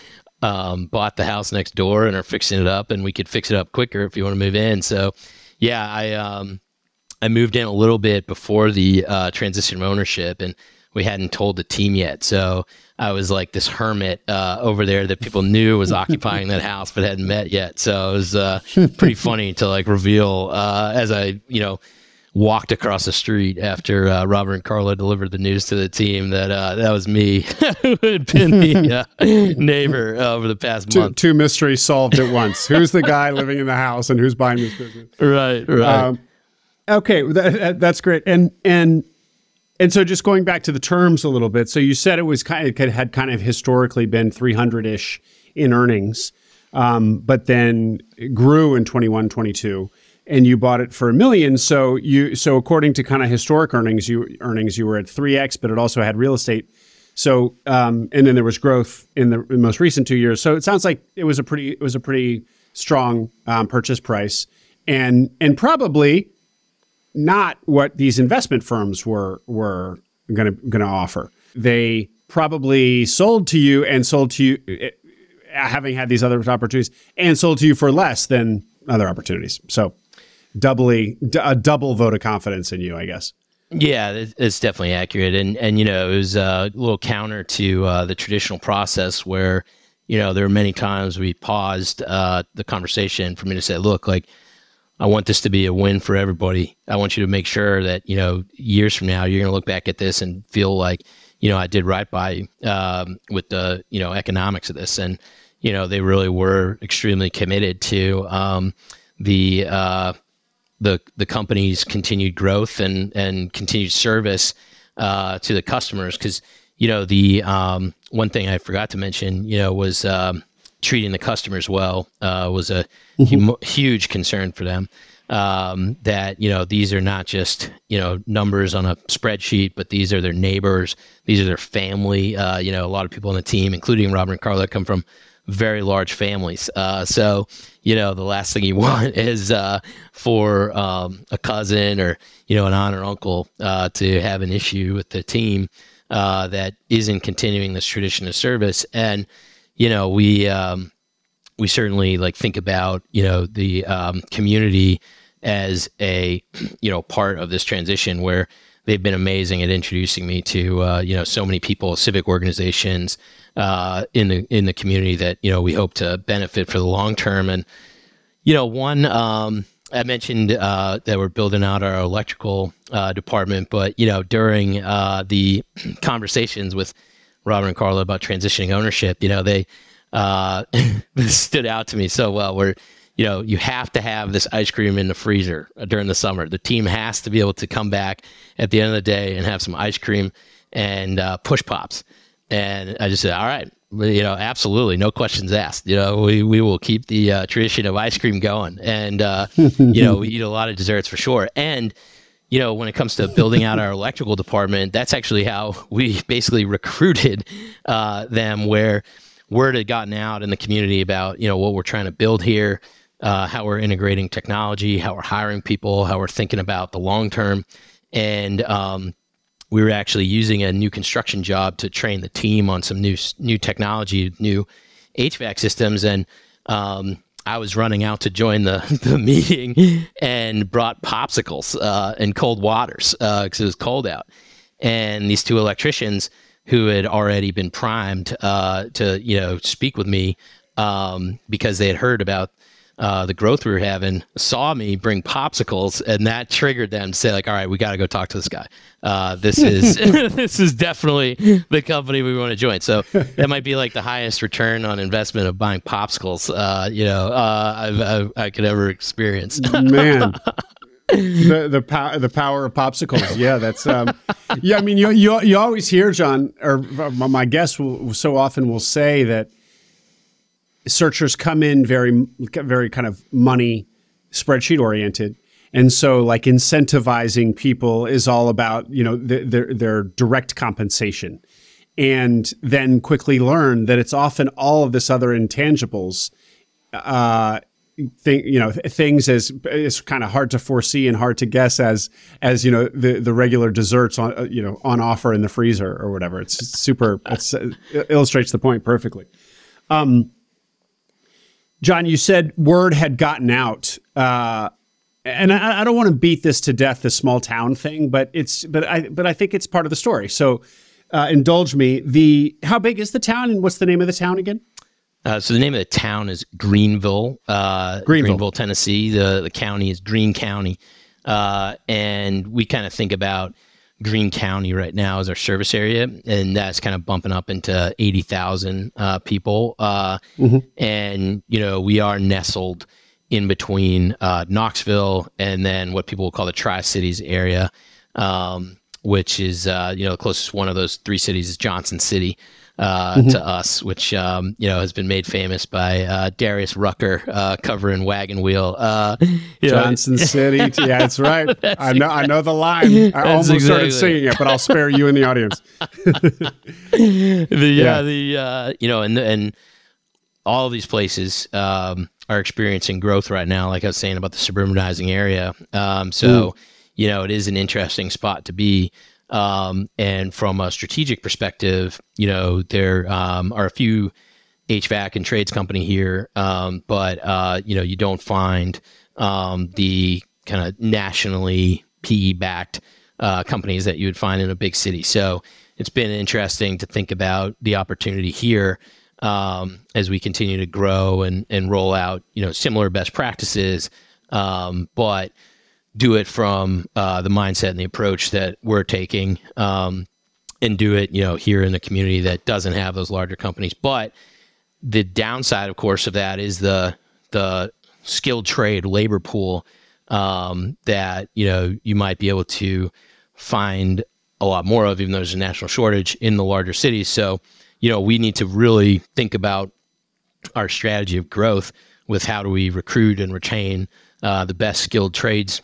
um, bought the house next door and are fixing it up, and we could fix it up quicker if you want to move in. So, yeah, I um, I moved in a little bit before the uh, transition of ownership, and we hadn't told the team yet. So I was like this hermit uh, over there that people knew was occupying that house but hadn't met yet. So it was uh, pretty funny to like reveal uh, as I, you know, walked across the street after uh, Robert and Carla delivered the news to the team that uh, that was me who had been the uh, neighbor over the past two, month. Two mysteries solved at once. who's the guy living in the house and who's buying this business? Right, right. Um, okay, that, that's great. And and and so just going back to the terms a little bit. So you said it was kind of it had kind of historically been 300 ish in earnings, um, but then grew in 21, 22 and you bought it for a million. So you so according to kind of historic earnings, you earnings you were at 3x, but it also had real estate. So um, and then there was growth in the, in the, most recent two years. So it sounds like it was a pretty it was a pretty strong um, purchase price, and and probably not what these investment firms were were going to going to offer. They probably sold to you and sold to you eh, having had these other opportunities and sold to you for less than other opportunities. So doubly a double vote of confidence in you, I guess. Yeah, it's definitely accurate, and and you know it was a little counter to uh, the traditional process where you know there were many times we paused uh, the conversation for me to say, look, like I want this to be a win for everybody. I want you to make sure that, you know, years from now, you're going to look back at this and feel like, you know, I did right by you um, with the, you know, economics of this. And, you know, they really were extremely committed to um, the, uh, the, the company's continued growth and, and continued service uh, to the customers. Cause, you know, the um, one thing I forgot to mention, you know, was, um, treating the customers well uh, was a mm-hmm. huge concern for them. Um, that you know these are not just you know numbers on a spreadsheet, but these are their neighbors, these are their family. Uh, you know, a lot of people on the team, including Robert and Carla, come from very large families. Uh, so you know the last thing you want is uh, for um, a cousin or you know an aunt or uncle uh, to have an issue with the team uh, that isn't continuing this tradition of service and you know, we um, we certainly like think about you know the um, community as a you know part of this transition where they've been amazing at introducing me to uh, you know so many people, civic organizations uh, in the in the community that you know we hope to benefit for the long term. And you know, one um, I mentioned uh, that we're building out our electrical uh, department, but you know, during uh, the conversations with Robert and Carla about transitioning ownership, you know, they uh, stood out to me so well. Where you know you have to have this ice cream in the freezer during the summer. The team has to be able to come back at the end of the day and have some ice cream and uh, push pops. And I just said, all right, you know, absolutely, no questions asked. You know, we, we will keep the uh, tradition of ice cream going, and uh, you know, we eat a lot of desserts for sure. And you know, when it comes to building out our electrical department, that's actually how we basically recruited uh, them, where word had gotten out in the community about, you know, what we're trying to build here, uh, how we're integrating technology, how we're hiring people, how we're thinking about the long term. And um, we were actually using a new construction job to train the team on some new new technology, new HVAC systems, and um, I was running out to join the, the meeting and brought popsicles uh, and cold waters because uh, it was cold out. And these two electricians who had already been primed uh, to, you know, speak with me um, because they had heard about uh, the growth we were having saw me bring popsicles, and that triggered them to say, like, all right, we got to go talk to this guy. Uh, this is this is definitely the company we want to join. So that might be like the highest return on investment of buying popsicles, uh, you know, uh, I've, I've, i could ever experience. Man. the the power the power of popsicles. Yeah, that's um, yeah. I mean, you you you always hear John or my guest will so often will say that searchers come in very very kind of money spreadsheet oriented and so like incentivizing people is all about you know their their direct compensation and then quickly learn that it's often all of this other intangibles uh, thing, you know, th- things as it's kind of hard to foresee and hard to guess as as you know the the regular desserts on uh, you know on offer in the freezer or whatever. It's super. It's, uh, it illustrates the point perfectly. Um, John, you said word had gotten out. Uh, and I, I don't want to beat this to death, the small town thing, but it's but I but I think it's part of the story. So uh, indulge me. The how big is the town, and what's the name of the town again? Uh, so the name of the town is Greenville, uh, Greenville. Greenville. Tennessee. The the county is Greene County, uh, and we kind of think about Greene County right now as our service area, and that's kind of bumping up into eighty thousand uh, people. Uh, mm-hmm. And you know we are nestled in between uh, Knoxville and then what people will call the Tri Cities area, um, which is you know the closest one of those three cities is Johnson City uh, mm-hmm. to us, which um, you know has been made famous by uh, Darius Rucker uh, covering Wagon Wheel. Uh, Johnson know. City, yeah, that's right. I know, I know the line. I almost exactly. started singing it, but I'll spare you in the audience. the, yeah, the uh, you know, and and all of these places. Um, are experiencing growth right now, like I was saying about the suburbanizing area. Um, so, mm. you know, it is an interesting spot to be. Um, and from a strategic perspective, you know, there um, are a few HVAC and trades company here, um, but uh, you know, you don't find um, the kind of nationally PE backed uh, companies that you would find in a big city. So it's been interesting to think about the opportunity here um, as we continue to grow and and roll out, you know, similar best practices, um, but do it from uh, the mindset and the approach that we're taking um, and do it you know here in the community that doesn't have those larger companies. But the downside of course of that is the the skilled trade labor pool um, that you know you might be able to find a lot more of even though there's a national shortage in the larger cities. So you know we need to really think about our strategy of growth with how do we recruit and retain uh, the best skilled trades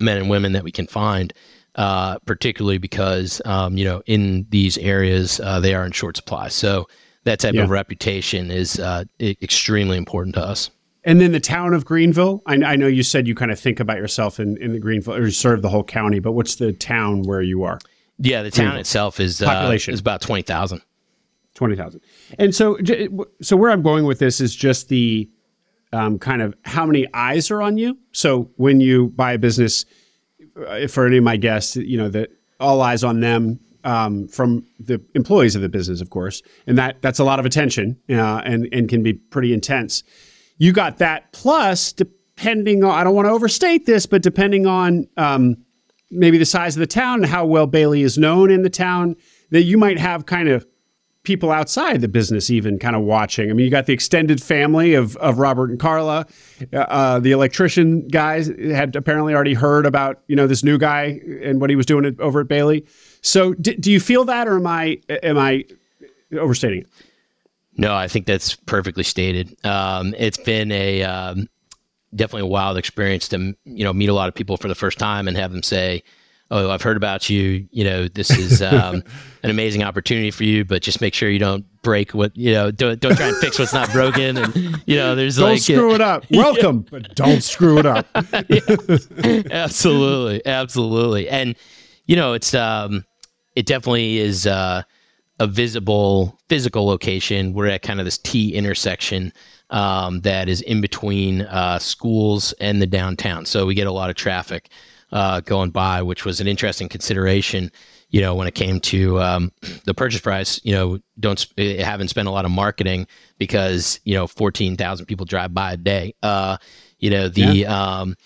men and women that we can find, uh, particularly because um, you know in these areas uh, they are in short supply. So that type yeah. of reputation is uh, extremely important to us. And then the town of Greenville. I, I, know you said you kind of think about yourself in, in the Greenville or you serve the whole county, but what's the town where you are? Yeah, the town Greenville. itself is uh, population is about twenty thousand. Twenty thousand. And so, so where I'm going with this is just the um, kind of how many eyes are on you. So when you buy a business, uh, for any of my guests, you know that all eyes on them um, from the employees of the business, of course, and that that's a lot of attention uh, and and can be pretty intense. You got that plus depending on I don't want to overstate this, but depending on um, maybe the size of the town and how well Bailey is known in the town, that you might have kind of people outside the business even kind of watching. I mean, you got the extended family of, of Robert and Carla. Uh, uh, the electrician guys had apparently already heard about, you know, this new guy and what he was doing over at Bailey. So d- do you feel that or am I, am I overstating it? No, I think that's perfectly stated. Um, it's been a, um, definitely a wild experience to, you know, meet a lot of people for the first time and have them say, oh, I've heard about you. You know, this is um, an amazing opportunity for you, but just make sure you don't break what you know. Don't don't try and fix what's not broken. And you know, there's don't like screw uh, it up. Welcome, yeah. but don't screw it up. absolutely, absolutely. And you know, it's um, it definitely is uh, a visible physical location. We're at kind of this T intersection. Um, that is in between uh, schools and the downtown. So we get a lot of traffic uh, going by, which was an interesting consideration. You know, when it came to um, the purchase price, you know, don't eh, haven't spent a lot of marketing because you know fourteen thousand people drive by a day. Uh, you know the yeah. um,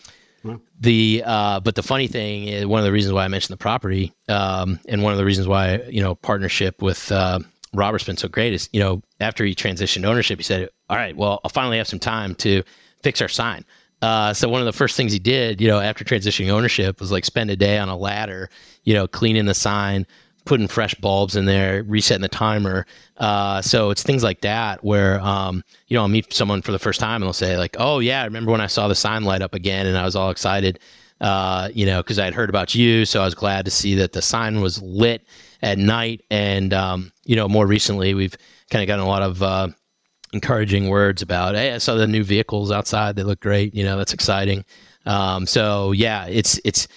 the uh, but the funny thing is one of the reasons why I mentioned the property, um, and one of the reasons why you know partnership with uh, Robert's been so great is you know after he transitioned ownership, he said, "All right, well, I'll finally have some time to fix our sign." Uh, so one of the first things he did, you know, after transitioning ownership was like spend a day on a ladder, you know, cleaning the sign, putting fresh bulbs in there, resetting the timer. Uh, so it's things like that where, um, you know, I'll meet someone for the first time and they'll say like, "Oh yeah, I remember when I saw the sign light up again and I was all excited." uh, you know, because I'd heard about you, so I was glad to see that the sign was lit at night. And um, you know, more recently, we've kind of gotten a lot of uh, encouraging words about. Hey, I saw the new vehicles outside; they look great. You know, that's exciting. Um, so yeah, it's it's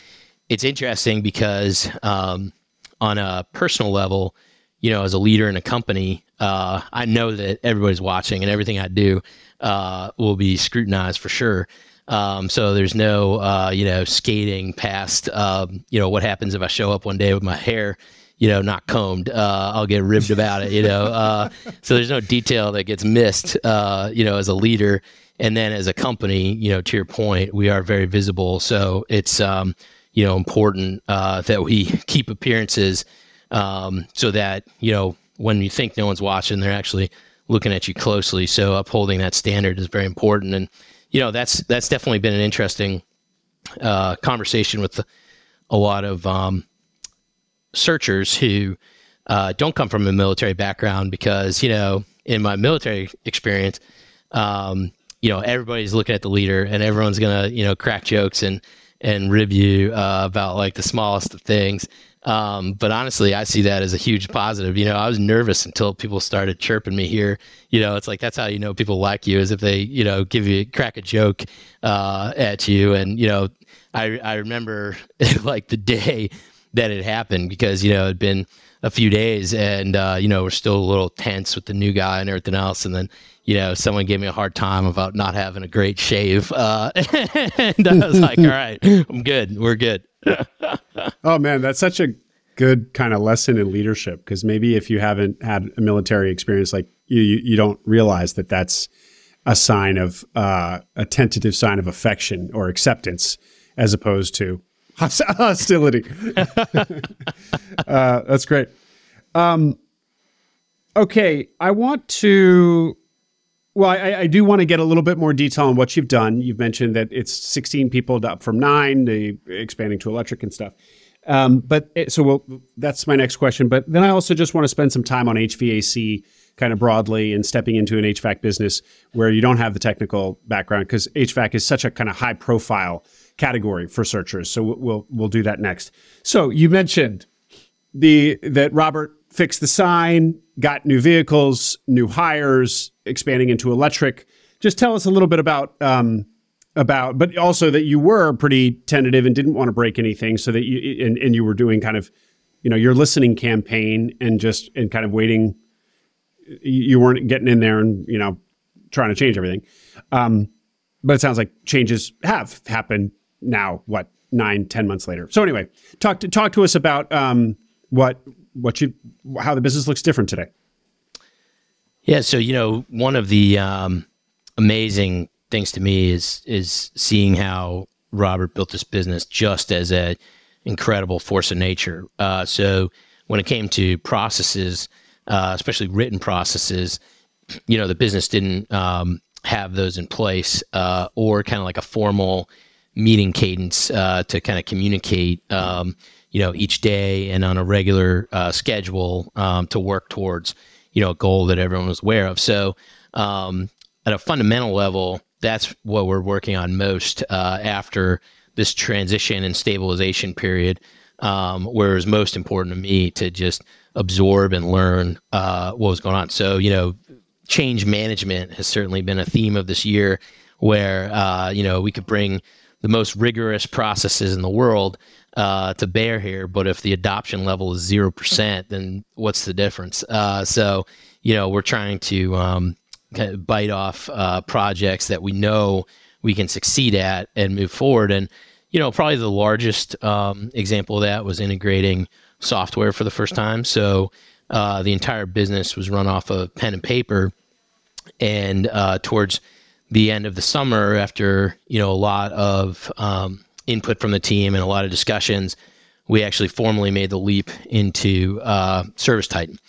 it's interesting because um, on a personal level, you know, as a leader in a company, uh, I know that everybody's watching and everything I do uh, will be scrutinized for sure. Um, so there's no, uh, you know, skating past, um, you know, what happens if I show up one day with my hair, you know, not combed. Uh, I'll get ribbed about it, you know. Uh, so there's no detail that gets missed, uh, you know, as a leader. And then as a company, you know, to your point, we are very visible. So it's, um, you know, important uh, that we keep appearances um, so that, you know, when you think no one's watching, they're actually looking at you closely. So upholding that standard is very important. And, you know that's that's definitely been an interesting uh, conversation with a lot of um, searchers who uh, don't come from a military background because you know in my military experience um, you know everybody's looking at the leader and everyone's gonna you know crack jokes and and rib you uh, about like the smallest of things um, but honestly, I see that as a huge positive. You know, I was nervous until people started chirping me here. You know, it's like that's how you know people like you is if they, you know, give you crack a joke uh, at you. And you know, I I remember like the day that it happened because you know it'd been a few days and uh, you know we're still a little tense with the new guy and everything else. And then you know someone gave me a hard time about not having a great shave uh, and i was like all right i'm good. We're good. Oh man, that's such a good kind of lesson in leadership because maybe if you haven't had a military experience, like you, you, you don't realize that that's a sign of uh, a tentative sign of affection or acceptance as opposed to hostility. uh, that's great. Um, okay, I want to well, I, I, do want to get a little bit more detail on what you've done. You've mentioned that it's 16 people up from nine, the expanding to electric and stuff. Um, but it, eh, so we'll, that's my next question. But then I also just want to spend some time on HVAC kind of broadly and stepping into an HVAC business where you don't have the technical background because HVAC is such a kind of high profile category for searchers. So we'll we'll do that next. So you mentioned the that Robert fixed the sign, got new vehicles, new hires, expanding into electric. Just tell us a little bit about um, about, but also that you were pretty tentative and didn't want to break anything, so that you and, and you were doing kind of, you know, your listening campaign and just and kind of waiting. You weren't getting in there and you know trying to change everything. Um, but it sounds like changes have happened now. What nine, ten months later. So anyway, talk to talk to us about um, what what you how the business looks different today. Yeah, so you know, one of the um, amazing things to me is is seeing how Robert built this business just as a incredible force of nature. Uh, so when it came to processes, uh, especially written processes, you know, the business didn't um, have those in place, uh, or kind of like a formal meeting cadence uh, to kind of communicate. Um, you know, each day and on a regular uh, schedule um, to work towards, you know, a goal that everyone was aware of. So, um, at a fundamental level, that's what we're working on most uh, after this transition and stabilization period, um, where it was most important to me to just absorb and learn uh, what was going on. So, you know, change management has certainly been a theme of this year, where uh, you know we could bring the most rigorous processes in the world uh, to bear here. But if the adoption level is zero percent, then what's the difference? Uh, so you know we're trying to um, kind of bite off uh, projects that we know we can succeed at and move forward. And you know probably the largest um, example of that was integrating software for the first time. So uh, the entire business was run off of pen and paper, and uh, towards the end of the summer, after you know a lot of um, input from the team and a lot of discussions, we actually formally made the leap into uh, Service Titan.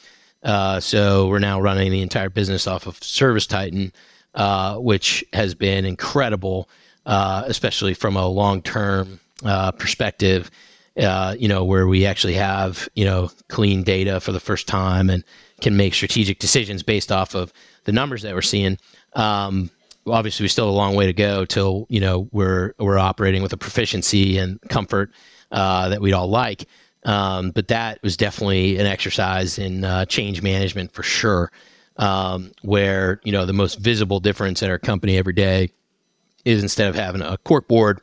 Uh, so we're now running the entire business off of Service Titan, uh, which has been incredible, uh, especially from a long-term uh, perspective. Uh, you know, where we actually have you know clean data for the first time and can make strategic decisions based off of the numbers that we're seeing. Um, obviously we still have a long way to go till you know we're we're operating with a proficiency and comfort uh, that we'd all like. Um, but that was definitely an exercise in uh, change management for sure. Um, where you know the most visible difference at our company every day is instead of having a cork board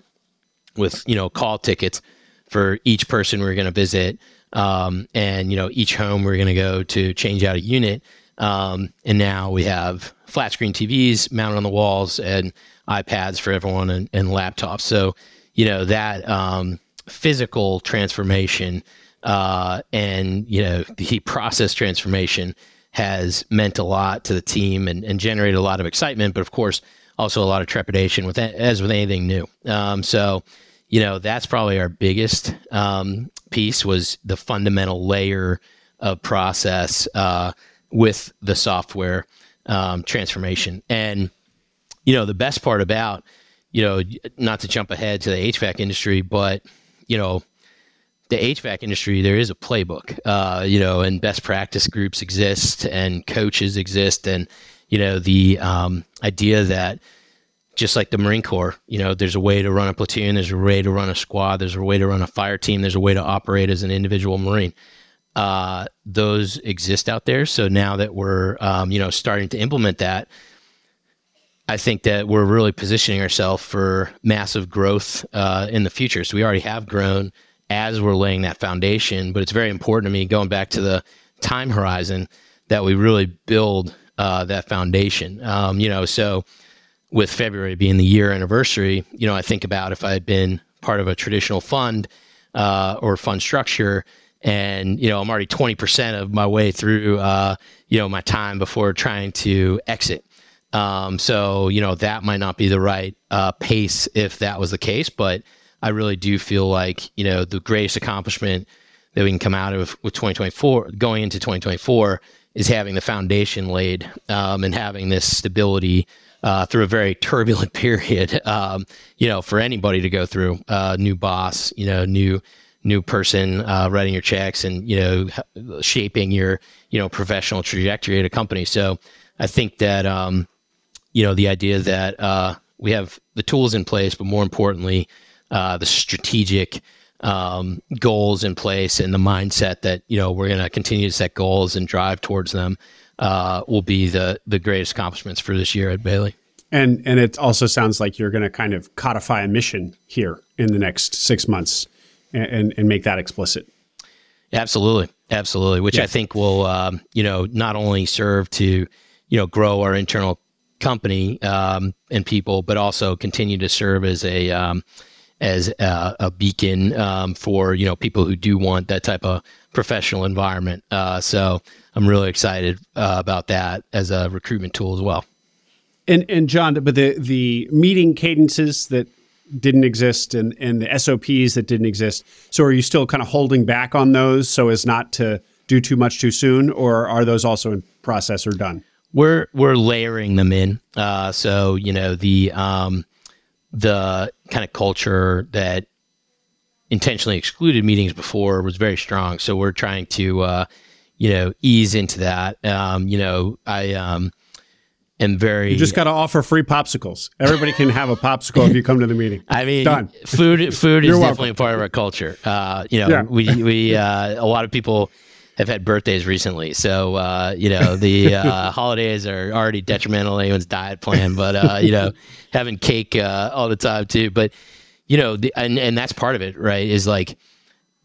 with you know call tickets for each person we're going to visit um, and you know each home we're going to go to change out a unit um, and now we have flat screen tvs mounted on the walls and ipads for everyone and, and laptops. So you know that um, physical transformation uh, and you know the process transformation has meant a lot to the team and, and generated a lot of excitement but of course also a lot of trepidation with as with anything new. Um, so you know that's probably our biggest um, piece was the fundamental layer of process uh, with the software um, transformation. And you know the best part about you know not to jump ahead to the hvac industry but you know the hvac industry there is a playbook. Uh, you know and best practice groups exist and coaches exist. And you know the um, idea that just like the Marine Corps, you know, there's a way to run a platoon, there's a way to run a squad, there's a way to run a fire team, there's a way to operate as an individual Marine. Uh, those exist out there. So now that we're, um, you know, starting to implement that, I think that we're really positioning ourselves for massive growth uh, in the future. So we already have grown as we're laying that foundation, but it's very important to me going back to the time horizon that we really build uh, that foundation. Um, you know, so with February being the year anniversary, you know, I think about if I had been part of a traditional fund uh, or fund structure, and you know, I'm already 20% of my way through, uh, you know, my time before trying to exit. Um, so you know, that might not be the right uh, pace if that was the case, but I really do feel like you know the greatest accomplishment that we can come out of with 2024, going into 2024, is having the foundation laid um, and having this stability uh, through a very turbulent period. Um, you know, for anybody to go through, uh, new boss, you know, new new person uh, writing your checks and you know shaping your you know professional trajectory at a company. So I think that um, you know the idea that uh, we have the tools in place, but more importantly, uh, the strategic um, goals in place and the mindset that you know we're going to continue to set goals and drive towards them uh, will be the the greatest accomplishments for this year at Bailey. And and it also sounds like you're going to kind of codify a mission here in the next six months, and and, make that explicit. Absolutely, absolutely. Which yeah. I think will um, you know not only serve to you know grow our internal company um, and people, but also continue to serve as a um, as a, a beacon um, for you know people who do want that type of professional environment. Uh, so I'm really excited uh, about that as a recruitment tool as well. And and John, but the the meeting cadences that didn't exist and and the SOPs that didn't exist. So are you still kind of holding back on those so as not to do too much too soon, or are those also in process or done? We're we're layering them in. Uh, so you know the um, the kind of culture that intentionally excluded meetings before was very strong. So we're trying to, uh, you know, ease into that. Um, you know, I um, am very. You just got to offer free popsicles. Everybody can have a popsicle if you come to the meeting. I mean, Done. food food is definitely a part of our culture. Uh, you know, yeah. we we uh, a lot of people have had birthdays recently. So, uh, you know, the uh, holidays are already detrimental to anyone's diet plan, but, uh, you know, having cake uh, all the time too. But, you know, the, and, and that's part of it, right? Is like,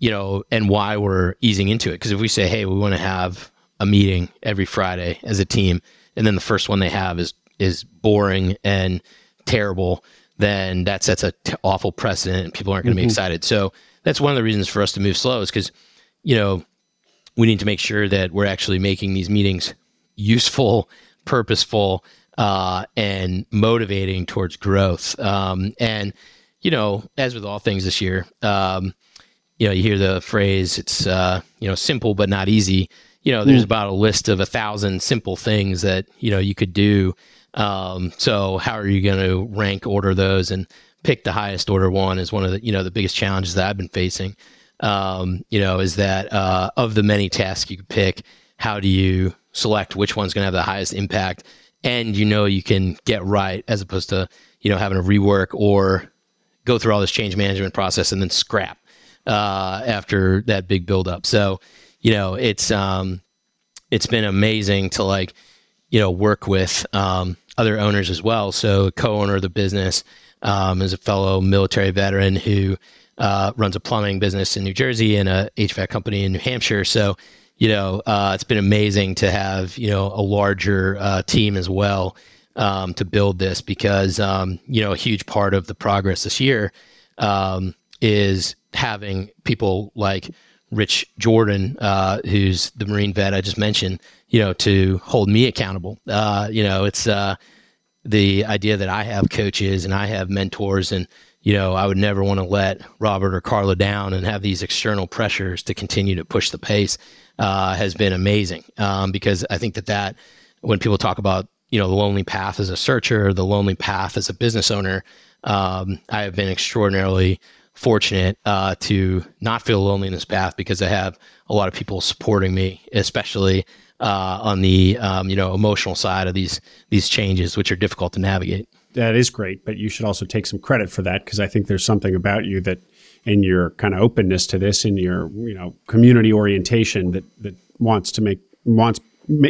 you know, and why we're easing into it. Because if we say, hey, we want to have a meeting every Friday as a team, and then the first one they have is is boring and terrible, then that sets a t- awful precedent, and people aren't going to mm-hmm. be excited. So that's one of the reasons for us to move slow, is because, you know, we need to make sure that we're actually making these meetings useful, purposeful, uh, and motivating towards growth. Um, and you know, as with all things this year, um, you know, you hear the phrase "it's uh, you know simple but not easy." You know, there's mm. about a list of a thousand simple things that you know you could do. Um, so, how are you going to rank order those and pick the highest order one? Is one of the you know the biggest challenges that I've been facing um, you know, is that uh, of the many tasks you could pick, how do you select which one's going to have the highest impact and you know you can get right as opposed to you know having to rework or go through all this change management process and then scrap uh, after that big buildup. So you know it's um, it's been amazing to like you know work with um, other owners as well. So co-owner of the business um, is a fellow military veteran who uh, runs a plumbing business in New Jersey and a HVAC company in New Hampshire. So you know, uh, it's been amazing to have you know a larger uh, team as well um, to build this because um, you know a huge part of the progress this year um, is having people like Rich Jordan, uh, who's the Marine vet I just mentioned, you know, to hold me accountable. Uh, you know, it's uh, the idea that I have coaches and I have mentors and you know, I would never want to let Robert or Carla down and have these external pressures to continue to push the pace uh, has been amazing um, because I think that that when people talk about you know the lonely path as a searcher, the lonely path as a business owner, um, I have been extraordinarily fortunate uh, to not feel lonely in this path because I have a lot of people supporting me, especially uh, on the um, you know emotional side of these these changes, which are difficult to navigate. That is great, but you should also take some credit for that because I think there's something about you that in your kind of openness to this in your you know community orientation that that wants to make wants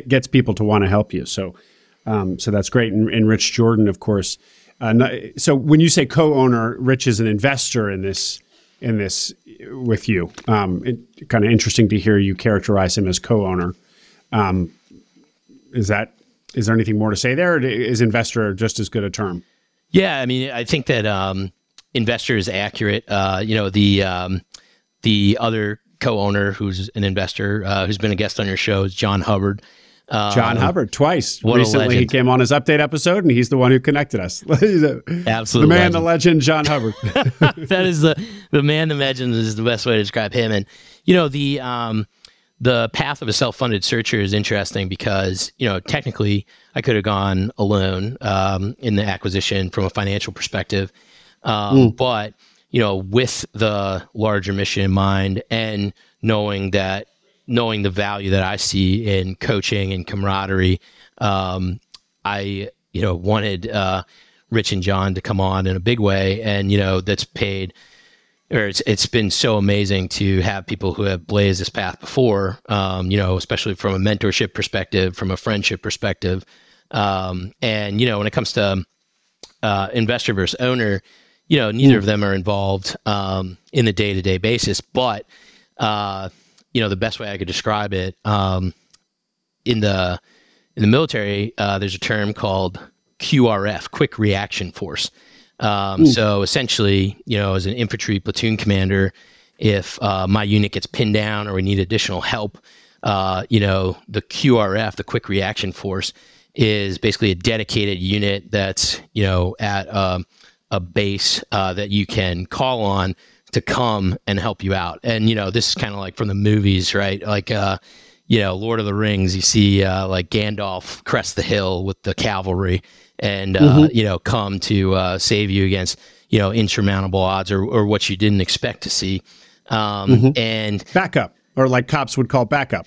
gets people to want to help you. So um, so that's great. And, and, Rich Jordan, of course. Uh, so when you say co-owner, Rich is an investor in this in this with you. Um, it, kind of interesting to hear you characterize him as co-owner. Um, is that is there anything more to say there? is investor just as good a term? Yeah, I mean, I think that um, investor is accurate. Uh, you know, the um, the other co-owner who's an investor uh, who's been a guest on your show is John Hubbard. Uh, John Hubbard twice. Recently, he came on his update episode, and he's the one who connected us. Absolutely, the man, legend. the legend, John Hubbard. that is the the man, the legend is the best way to describe him. And you know the um, the path of a self-funded searcher is interesting because you know technically I could have gone alone um, in the acquisition from a financial perspective um, mm. But you know, with the larger mission in mind, and knowing that knowing the value that I see in coaching and camaraderie, um, I you know wanted uh, Rich and John to come on in a big way, and you know that's paid. Or it's it's been so amazing to have people who have blazed this path before, um, you know, especially from a mentorship perspective, from a friendship perspective, um, and you know, when it comes to uh, investor versus owner, you know, neither of them are involved um, in the day to day basis. But uh, you know, the best way I could describe it um, in the in the military, uh, there's a term called QRF, Quick Reaction Force. Um, so essentially, you know, as an infantry platoon commander, if uh, my unit gets pinned down or we need additional help, uh, you know, the QRF, the Quick Reaction Force, is basically a dedicated unit that's you know at um, a base uh, that you can call on to come and help you out. And you know, this is kind of like from the movies, right? Like, uh, you know, Lord of the Rings. You see, uh, like Gandalf crest the hill with the cavalry, and uh, mm-hmm. you know, come to uh, save you against you know insurmountable odds or or what you didn't expect to see. Um, mm-hmm. And backup, or like cops would call backup.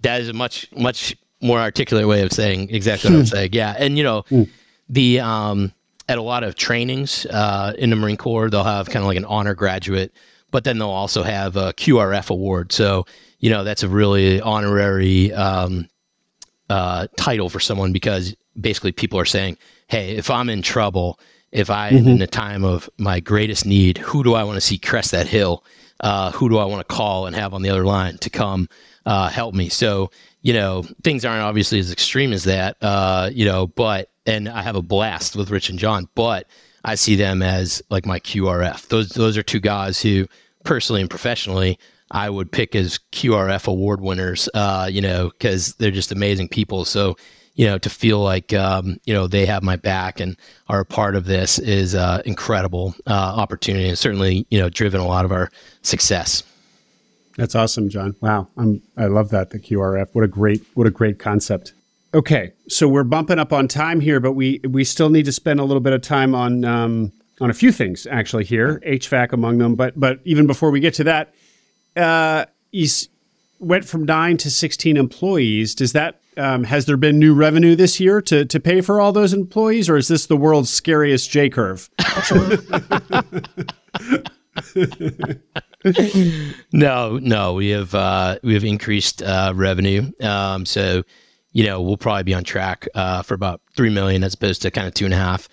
That is a much much more articulate way of saying exactly what I'm saying. Yeah, and you know, mm. the um, at a lot of trainings uh, in the Marine Corps, they'll have kind of like an honor graduate, but then they'll also have a QRF award. So, you know, that's a really honorary um, uh, title for someone because basically people are saying, hey, if I'm in trouble, if I'm mm-hmm. in the time of my greatest need, who do I want to see crest that hill? Uh, who do I want to call and have on the other line to come uh, help me? So, you know, things aren't obviously as extreme as that, uh, you know, but and I have a blast with Rich and John, but I see them as like my QRF. Those those are two guys who personally and professionally I would pick as QRF award winners. Uh, you know, because they're just amazing people. So you know, to feel like um, you know they have my back and are a part of this is uh, incredible uh, opportunity, and certainly you know driven a lot of our success. That's awesome, John. Wow, I'm I love that the QRF. What a great what a great concept. Okay, so we're bumping up on time here, but we we still need to spend a little bit of time on um, on a few things actually here, HVAC among them. But but even before we get to that, uh, went from nine to 16 employees. Does that um, has there been new revenue this year to to pay for all those employees, or is this the world's scariest J curve? no, no, we have uh, we have increased uh, revenue. Um, so, you know, we'll probably be on track uh, for about three million as opposed to kind of two and a half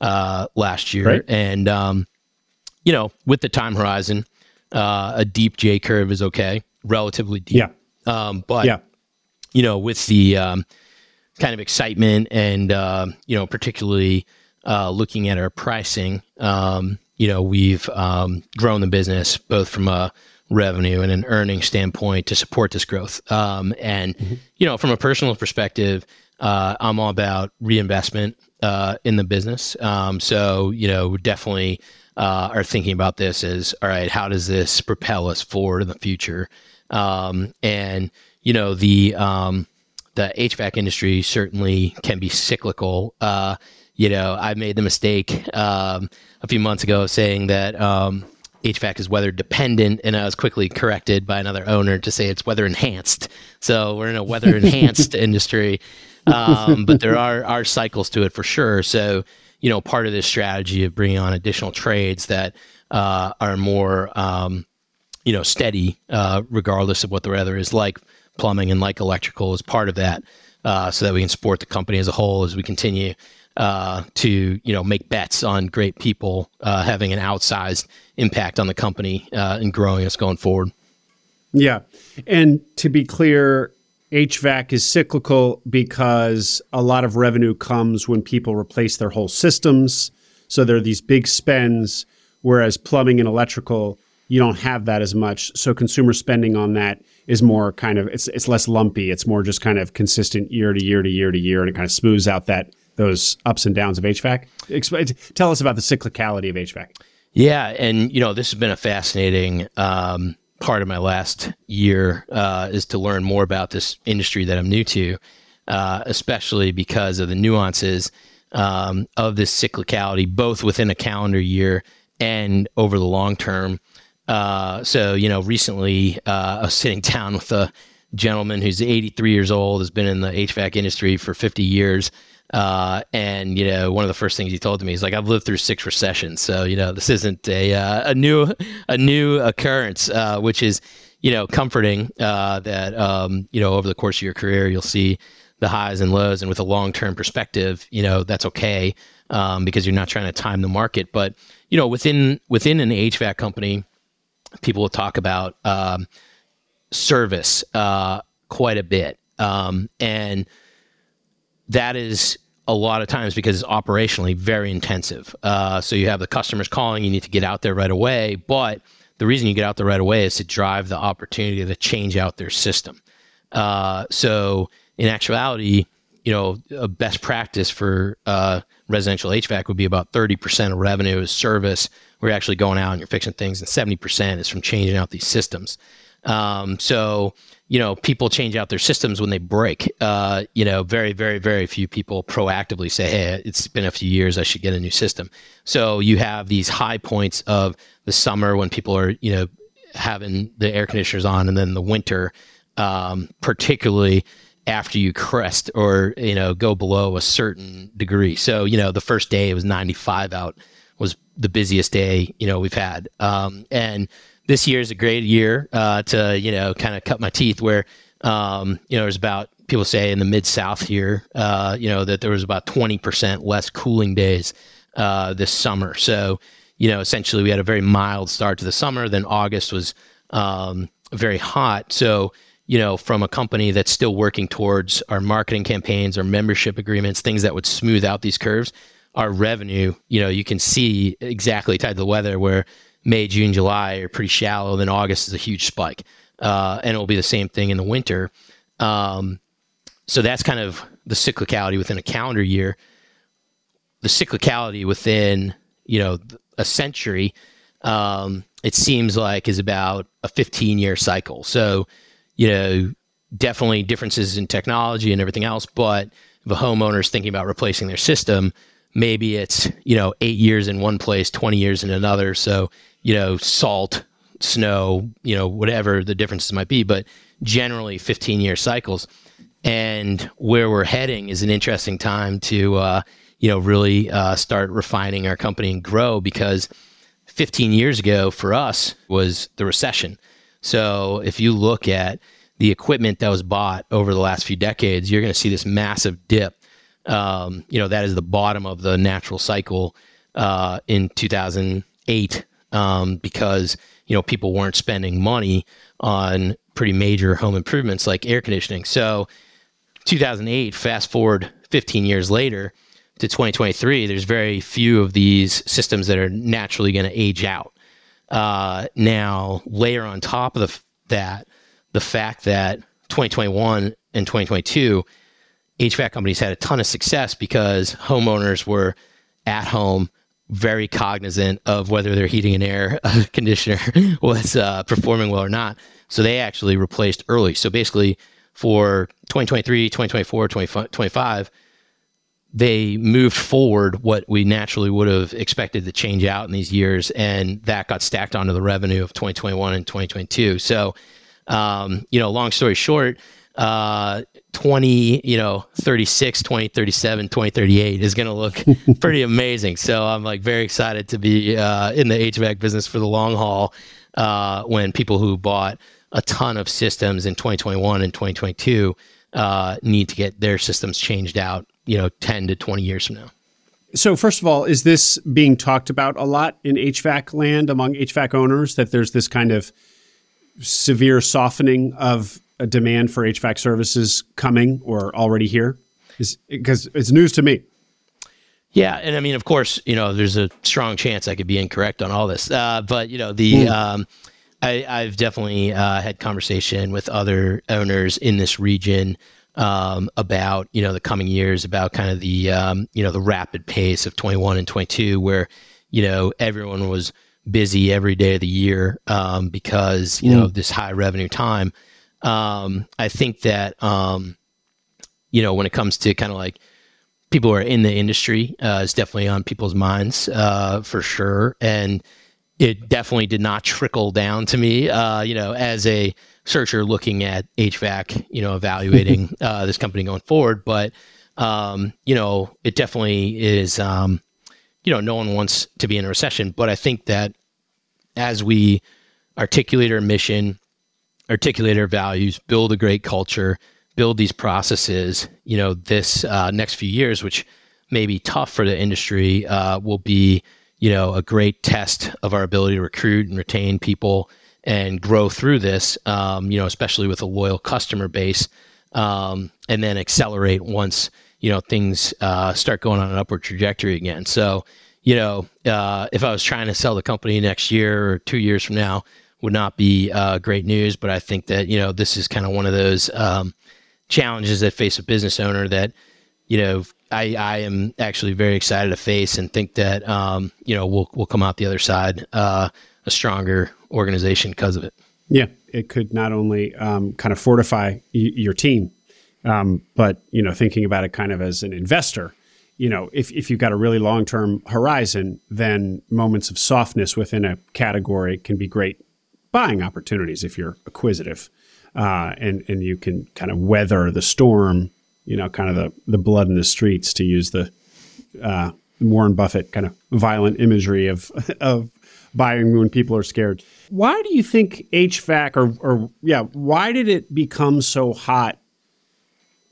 uh, last year. Right. And um, you know, with the time horizon, uh, a deep J curve is okay, relatively deep. Yeah. Um, but yeah. you know, with the um, kind of excitement and uh, you know, particularly uh, looking at our pricing, um, you know, we've um, grown the business both from a revenue and an earning standpoint to support this growth. Um, and mm-hmm. you know, from a personal perspective, uh, I'm all about reinvestment uh, in the business. Um, so you know, definitely uh, are thinking about this as all right, how does this propel us forward in the future? Um, and you know, the um, the HVAC industry certainly can be cyclical. Uh, you know, I made the mistake um, a few months ago saying that um, HVAC is weather dependent, and I was quickly corrected by another owner to say it's weather enhanced. So we're in a weather enhanced industry, um, but there are are cycles to it for sure. So you know, part of this strategy of bringing on additional trades that uh, are more, um, you know, steady, uh, regardless of what the weather is, like plumbing and like electrical, is part of that, uh, so that we can support the company as a whole as we continue uh, to, you know, make bets on great people uh, having an outsized impact on the company uh, and growing us going forward. Yeah, and to be clear, HVAC is cyclical because a lot of revenue comes when people replace their whole systems. So there are these big spends, whereas plumbing and electrical, you don't have that as much. So consumer spending on that is more kind of it's it's less lumpy. It's more just kind of consistent year to year to year to year, and it kind of smooths out that those ups and downs of HVAC. Explain, tell us about the cyclicality of HVAC. Yeah, and you know this has been a fascinating um, part of my last year uh, is to learn more about this industry that I'm new to, uh, especially because of the nuances um, of this cyclicality, both within a calendar year and over the long term. Uh, so, you know, recently uh, I was sitting down with a gentleman who's 83 years old, has been in the HVAC industry for 50 years. Uh, and you know, one of the first things he told me is like, "I've lived through six recessions, so you know, this isn't a uh, a new a new occurrence," uh, which is you know comforting uh, that um, you know over the course of your career you'll see the highs and lows, and with a long term perspective, you know that's okay um, because you're not trying to time the market. But you know, within within an HVAC company, people will talk about um, service uh, quite a bit, um, and that is a lot of times because it's operationally very intensive. Uh, so you have the customers calling, you need to get out there right away. But the reason you get out there right away is to drive the opportunity to change out their system. Uh, so in actuality, you know, a best practice for uh, residential HVAC would be about 30% of revenue is service. We're actually going out and you're fixing things, and 70% is from changing out these systems. Um, so you know, people change out their systems when they break. Uh, you know, very, very, very few people proactively say, "Hey, it's been a few years, I should get a new system." So you have these high points of the summer when people are, you know, having the air conditioners on, and then the winter, um, particularly after you crest or you know go below a certain degree. So you know, the first day it was 95 out was the busiest day you know we've had, um, and this year is a great year uh, to you know kind of cut my teeth. Where um, you know there's about people say in the mid South here, uh, you know that there was about twenty percent less cooling days uh, this summer. So you know essentially we had a very mild start to the summer. Then August was um, very hot. So you know, from a company that's still working towards our marketing campaigns, our membership agreements, things that would smooth out these curves, our revenue, you know, you can see exactly tied to the weather where May, June, July are pretty shallow. Then August is a huge spike, uh, and it will be the same thing in the winter. Um, so that's kind of the cyclicality within a calendar year. The cyclicality within you know a century, um, it seems like is about a 15 year cycle. So you know definitely differences in technology and everything else, but if a homeowner is thinking about replacing their system, maybe it's you know eight years in one place 20 years in another so you know, salt, snow, you know, whatever the differences might be, but generally 15 year cycles. And where we're heading is an interesting time to, uh, you know, really uh, start refining our company and grow because 15 years ago for us was the recession. So if you look at the equipment that was bought over the last few decades, you're going to see this massive dip. Um, you know, that is the bottom of the natural cycle uh, in 2008 um, because, you know, people weren't spending money on pretty major home improvements like air conditioning. So 2008, fast forward 15 years later to 2023, there's very few of these systems that are naturally going to age out. Uh, now, layer on top of the, that the fact that 2021 and 2022, HVAC companies had a ton of success because homeowners were at home, very cognizant of whether their heating and air conditioner was uh, performing well or not. So they actually replaced early. So basically, for 2023, 2024, 2025, they moved forward what we naturally would have expected to change out in these years, and that got stacked onto the revenue of 2021 and 2022. So, um, you know, long story short, uh, 20, you know, 36, 2037, 2038 is going to look pretty amazing. So I'm like very excited to be uh, in the HVAC business for the long haul uh, when people who bought a ton of systems in 2021 and 2022 uh, need to get their systems changed out, you know, 10 to 20 years from now. So, first of all, is this being talked about a lot in HVAC land among HVAC owners that there's this kind of severe softening of a demand for HVAC services coming or already here? Because it's news to me. Yeah, and I mean, of course, you know, there's a strong chance I could be incorrect on all this, uh, but you know, the mm. um, I, have definitely uh, had conversation with other owners in this region um, about you know the coming years, about kind of the um, you know the rapid pace of 21 and 22, where you know everyone was busy every day of the year um, because you mm. know this high revenue time. Um, I think that um, you know when it comes to kind of like people who are in the industry, uh, it's definitely on people's minds uh, for sure, and it definitely did not trickle down to me. Uh, you know, as a searcher looking at HVAC, you know, evaluating uh, this company going forward, but um, you know, it definitely is. Um, you know, no one wants to be in a recession, but I think that as we articulate our mission, articulate our values, build a great culture, build these processes, you know, this uh, next few years, which may be tough for the industry, uh, will be you know, a great test of our ability to recruit and retain people and grow through this, um, you know, especially with a loyal customer base, um, and then accelerate once, you know, things uh, start going on an upward trajectory again. So, you know, uh, if I was trying to sell the company next year or two years from now, would not be uh, great news. But I think that, you know, this is kind of one of those um, challenges that face a business owner that, you know, I, I am actually very excited to face and think that um, you know we'll we'll come out the other side uh, a stronger organization because of it. Yeah, it could not only um, kind of fortify y- your team, um, but you know thinking about it kind of as an investor. You know, if if you've got a really long term horizon, then moments of softness within a category can be great buying opportunities if you're acquisitive, uh, and and you can kind of weather the storm you know, kind of the, the blood in the streets to use the uh, Warren Buffett kind of violent imagery of of buying when people are scared. Why do you think HVAC or or yeah, why did it become so hot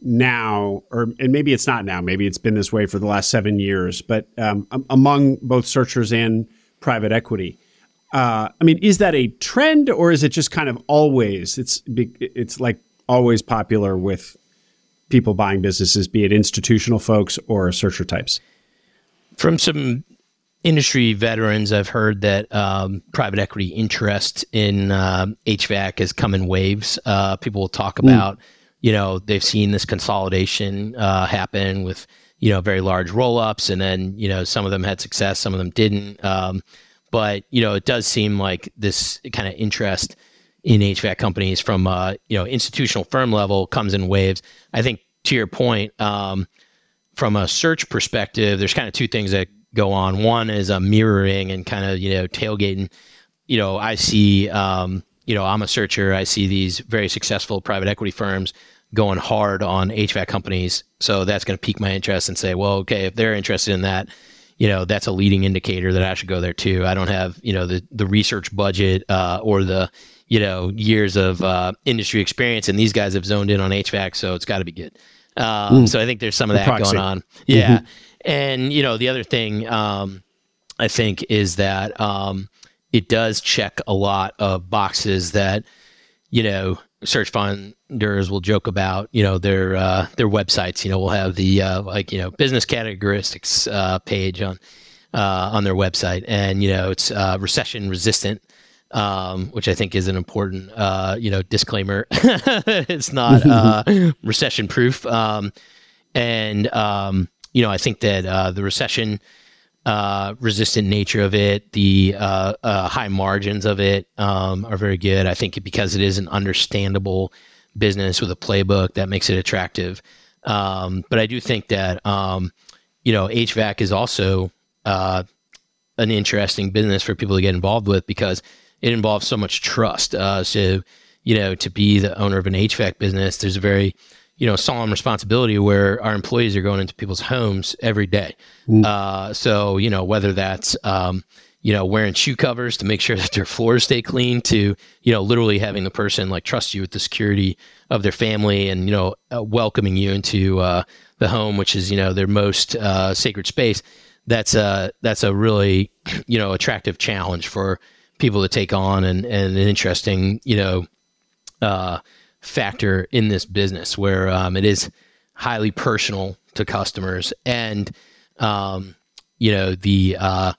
now or and maybe it's not now, maybe it's been this way for the last 7 years, but um, among both searchers and private equity. Uh, I mean, is that a trend or is it just kind of always it's it's like always popular with people buying businesses, be it institutional folks or searcher types? From some industry veterans, I've heard that um, private equity interest in uh, HVAC has come in waves. Uh, people will talk hmm. about, mm. you know, they've seen this consolidation uh, happen with, you know, very large roll ups, and then, you know, some of them had success, some of them didn't. Um, but, you know, it does seem like this kind of interest in HVAC companies from uh, you know institutional firm level comes in waves. I think to your point, um, from a search perspective, there's kind of two things that go on. One is a mirroring and kind of you know tailgating. you know, I see, um, you know, I'm a searcher. I see these very successful private equity firms going hard on HVAC companies. So that's going to pique my interest and say, well, okay, if they're interested in that, you know, that's a leading indicator that I should go there too. I don't have, you know, the, the research budget uh, or the, you know, years of uh, industry experience. And these guys have zoned in on HVAC. So it's got to be good. Um, mm. So I think there's some of that going on. Yeah. Mm-hmm. And, you know, the other thing um, I think is that um, it does check a lot of boxes that, you know, search funders will joke about, you know, their uh, their websites. You know, will have the uh, like you know business characteristics uh, page on uh, on their website, and you know it's uh, recession resistant, um, which I think is an important uh, you know disclaimer. it's not recession proof, um, and um, you know I think that the recession uh, resistant nature of it, the uh, uh, high margins of it um, are very good. I think because it is an understandable business with a playbook that makes it attractive. Um, but I do think that um, you know HVAC is also uh, an interesting business for people to get involved with because it involves so much trust. Uh, so you know to be the owner of an HVAC business, there's a very you know solemn responsibility where our employees are going into people's homes every day. Uh, so you know whether that's um, you know wearing shoe covers to make sure that their floors stay clean, to you know literally having the person like trust you with the security of their family, and you know uh, welcoming you into uh, the home, which is you know their most uh, sacred space. That's a that's a really you know attractive challenge for people to take on, and and an interesting you know uh, factor in this business where um, it is highly personal to customers and um, you know the uh,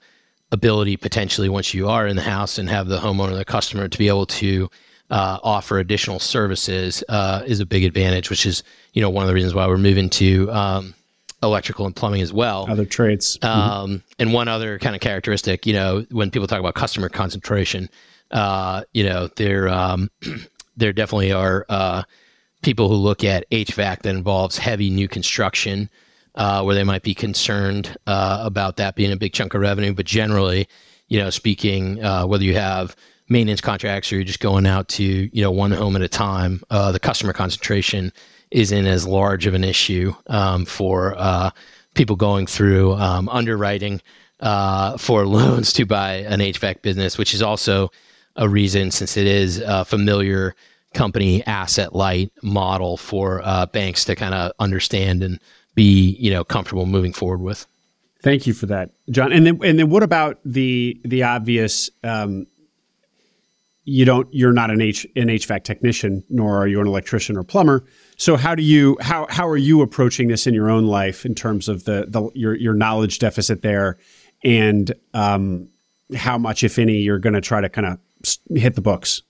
ability potentially once you are in the house and have the homeowner the customer to be able to uh, offer additional services uh, is a big advantage which is you know one of the reasons why we're moving to um, electrical and plumbing as well other trades mm-hmm. Um, and one other kind of characteristic you know when people talk about customer concentration uh, you know they're um, there definitely are uh, people who look at HVAC that involves heavy new construction, uh, where they might be concerned uh, about that being a big chunk of revenue. But generally, you know, speaking, uh, whether you have maintenance contracts or you're just going out to you know one home at a time, uh, the customer concentration isn't as large of an issue um, for uh, people going through um, underwriting for loans to buy an HVAC business, which is also a reason since it is a familiar company asset light model for uh, banks to kind of understand and be you know comfortable moving forward with. Thank you for that, John. And then and then what about the the obvious? Um, you don't you're not an H an HVAC technician, nor are you an electrician or plumber. So how do you how how are you approaching this in your own life in terms of the the your your knowledge deficit there, and um, how much, if any, you're going to try to kind of hit the books?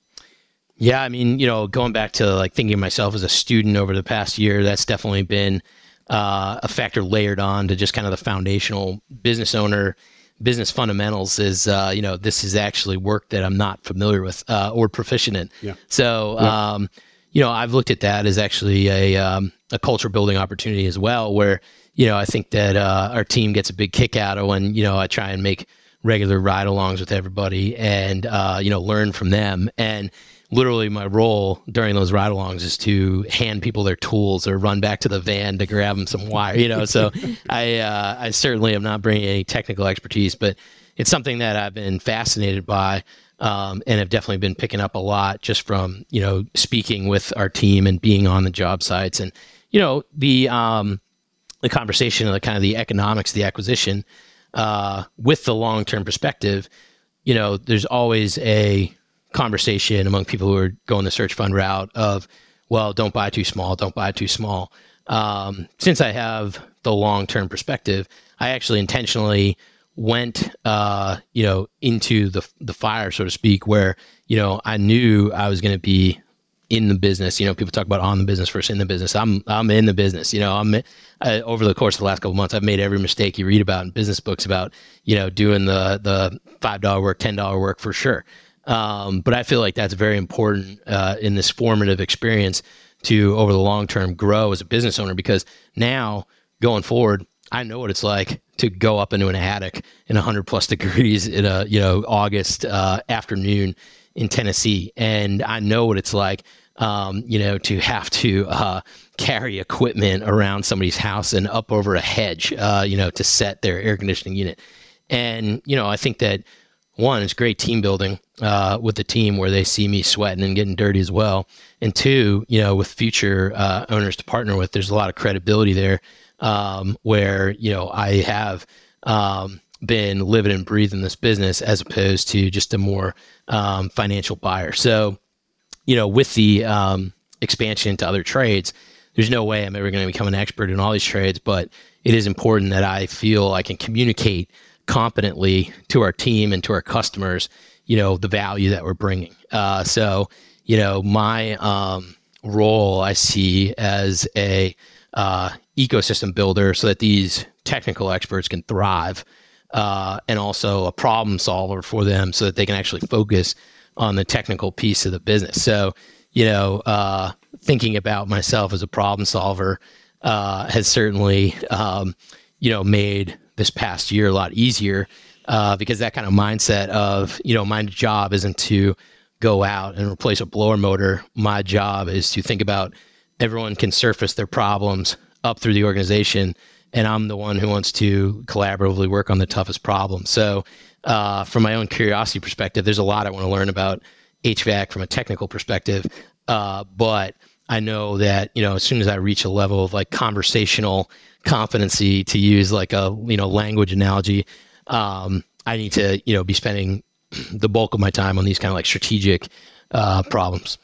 Yeah, I mean, you know, going back to like thinking of myself as a student over the past year, that's definitely been uh, a factor layered on to just kind of the foundational business owner business fundamentals is uh, you know this is actually work that I'm not familiar with uh, or proficient in. Yeah. So yeah. Um, you know I've looked at that as actually a um, a culture building opportunity as well, where you know I think that uh, our team gets a big kick out of when you know I try and make regular ride-alongs with everybody and uh, you know learn from them. And literally my role during those ride-alongs is to hand people their tools or run back to the van to grab them some wire you know? So i uh, i certainly am not bringing any technical expertise but it's something that i've been fascinated by um, and have definitely been picking up a lot just from you know speaking with our team and being on the job sites. And you know the um, the conversation of the kind of the economics of the acquisition uh, with the long term perspective, you know, there's always a conversation among people who are going the search fund route of, well, don't buy too small, don't buy too small. Um, since I have the long term perspective, I actually intentionally went, uh, you know, into the the fire, so to speak, where you know I knew I was going to be in the business. You know, people talk about on the business versus in the business. I'm I'm in the business. You know, I'm I, over the course of the last couple months, I've made every mistake you read about in business books about you know doing the the five dollar work, ten dollar work for sure. Um, but I feel like that's very important uh, in this formative experience to over the long term grow as a business owner because now going forward, I know what it's like to go up into an attic in 100 plus degrees in a you know August uh, afternoon in Tennessee, and I know what it's like. Um, you know, to have to uh, carry equipment around somebody's house and up over a hedge, uh, you know, to set their air conditioning unit. And you know, I think that one, it's great team building uh, with the team where they see me sweating and getting dirty as well. And two, you know, with future uh, owners to partner with, there's a lot of credibility there um, where you know I have um, been living and breathing this business as opposed to just a more um, financial buyer. So, you know, with the um, expansion into other trades, there's no way I'm ever going to become an expert in all these trades, but it is important that I feel I can communicate competently to our team and to our customers, you know, the value that we're bringing. Uh, so, you know, my um, role I see as a uh, ecosystem builder so that these technical experts can thrive uh, and also a problem solver for them so that they can actually focus on the technical piece of the business. So, you know, uh, thinking about myself as a problem solver uh, has certainly, um, you know, made this past year a lot easier uh, because that kind of mindset of, you know, my job isn't to go out and replace a blower motor. My job is to think about everyone can surface their problems up through the organization and I'm the one who wants to collaboratively work on the toughest problem. So, uh, from my own curiosity perspective, there's a lot I want to learn about HVAC from a technical perspective. Uh, but I know that you know as soon as I reach a level of like conversational competency, to use like a you know language analogy, um, I need to you know be spending the bulk of my time on these kind of like strategic uh, problems.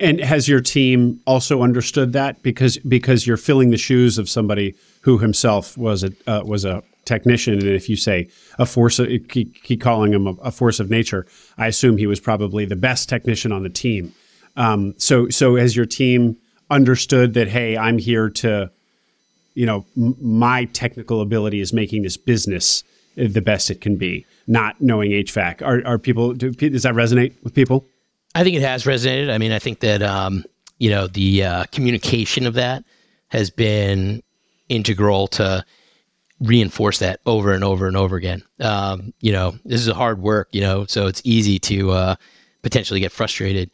And has your team also understood that because because you're filling the shoes of somebody who himself was a uh, was a technician, and if you say a force, of, keep calling him a, a, force of nature, I assume he was probably the best technician on the team. Um, so so has your team understood that? Hey, I'm here to, you know, m- my technical ability is making this business the best it can be. Not knowing HVAC, are are people? Do, does that resonate with people? I think it has resonated. I mean, I think that um, you know the uh, communication of that has been integral to reinforce that over and over and over again. Um, you know, this is a hard work. You know, so it's easy to uh, potentially get frustrated.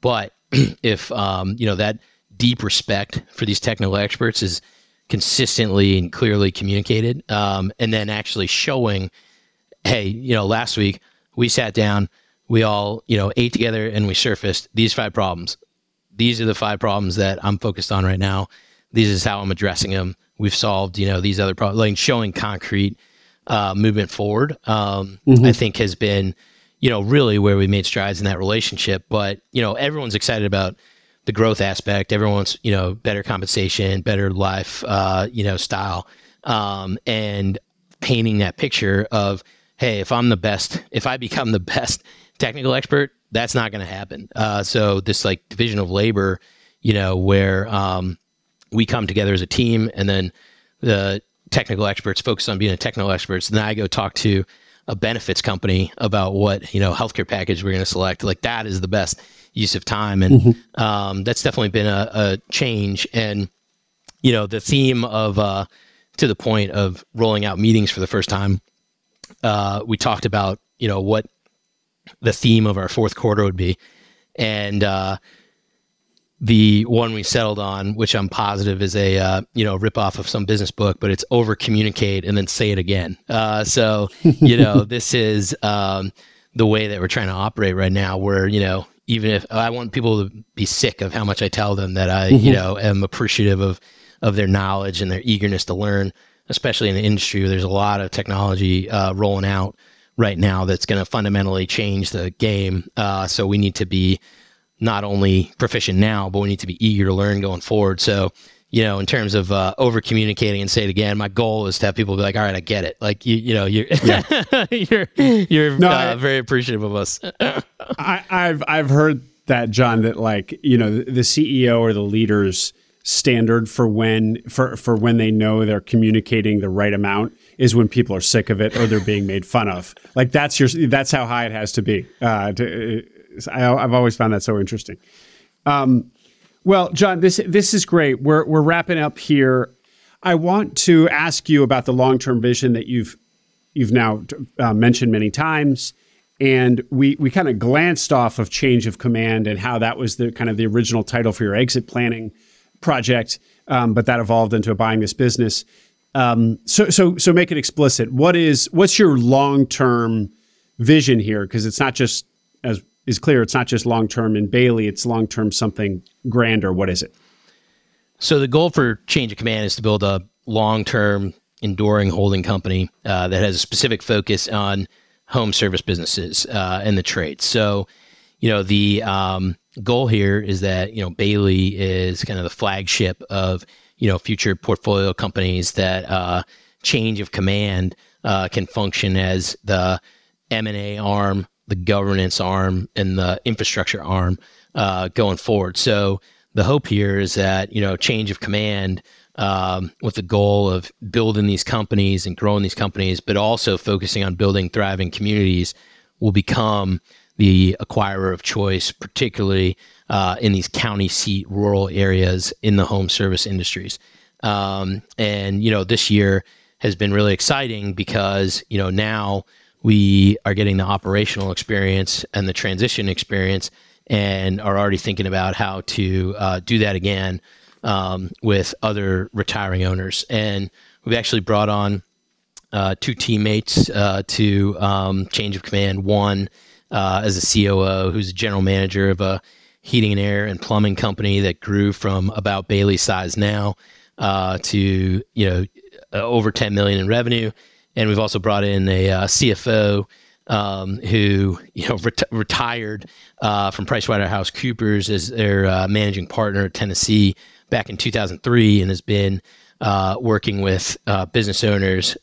But if um, you know that deep respect for these technical experts is consistently and clearly communicated, um, and then actually showing, hey, you know, last week we sat down we all, you know, ate together and we surfaced these five problems. These are the five problems that I'm focused on right now. This is how I'm addressing them. We've solved, you know, these other problems, like showing concrete uh, movement forward. Um, mm-hmm. I think has been, you know, really where we made strides in that relationship. But you know, everyone's excited about the growth aspect. Everyone's, you know, better compensation, better life, uh, you know, style, um, and painting that picture of, hey, if I'm the best, if I become the best technical expert, that's not going to happen. Uh, so this like division of labor, you know, where um, we come together as a team, and then the technical experts focus on being a technical experts. Then I go talk to a benefits company about what you know healthcare package we're going to select. Like that is the best use of time, and mm-hmm. um, that's definitely been a, a, change. And you know, the theme of uh, to the point of rolling out meetings for the first time. Uh, we talked about you know what the theme of our fourth quarter would be. And uh, the one we settled on, which I'm positive is a uh, you know rip off of some business book, but it's over communicate and then say it again. Uh, so you know this is um, the way that we're trying to operate right now. Where you know even if I want people to be sick of how much I tell them that I mm-hmm. you know am appreciative of of their knowledge and their eagerness to learn, especially in the industry where there's a lot of technology uh, rolling out right now that's going to fundamentally change the game. Uh, so we need to be not only proficient now, but we need to be eager to learn going forward. So, you know, in terms of uh, over communicating and say it again, my goal is to have people be like, "All right, I get it." Like you, you know, you're yeah. you're you're no, uh, I, very appreciative of us. I, I've I've heard that John that like you know the CEO or the leaders standard for when for for when they know they're communicating the right amount is when people are sick of it or they're being made fun of. Like that's your that's how high it has to be. Uh, to, I, have always found that so interesting. Um, well, John, this this is great. We're we're wrapping up here. I want to ask you about the long term vision that you've you've now uh, mentioned many times. And we, we kind of glanced off of change of command and how that was the kind of the original title for your exit planning project, um, but that evolved into a buying this business. Um, so so so make it explicit. What is what's your long term vision here? Because it's not just as is clear. It's not just long term in Bailey. It's long term something grander. What is it? So the goal for Change of Command is to build a long term, enduring holding company uh, that has a specific focus on home service businesses uh, and the trades. So, you know, the um, goal here is that you know Bailey is kind of the flagship of you know future portfolio companies that uh, Change of Command uh, can function as the M and A arm the governance arm and the infrastructure arm uh, going forward. So the hope here is that you know change of command um, with the goal of building these companies and growing these companies, but also focusing on building thriving communities, will become the acquirer of choice, particularly uh, in these county seat rural areas in the home service industries. Um, and you know this year has been really exciting because you know now we are getting the operational experience and the transition experience and are already thinking about how to uh, do that again um, with other retiring owners. And we've actually brought on uh, two teammates uh, to um, change of command. One uh, as a COO, who's a general manager of a heating and air and plumbing company that grew from about Bailey's size now uh, to you know over 10 million in revenue and we've also brought in a uh, CFO um, who you know ret- retired uh, from PricewaterhouseCoopers as their uh, managing partner at Tennessee back in 2003, and has been uh, working with uh, business owners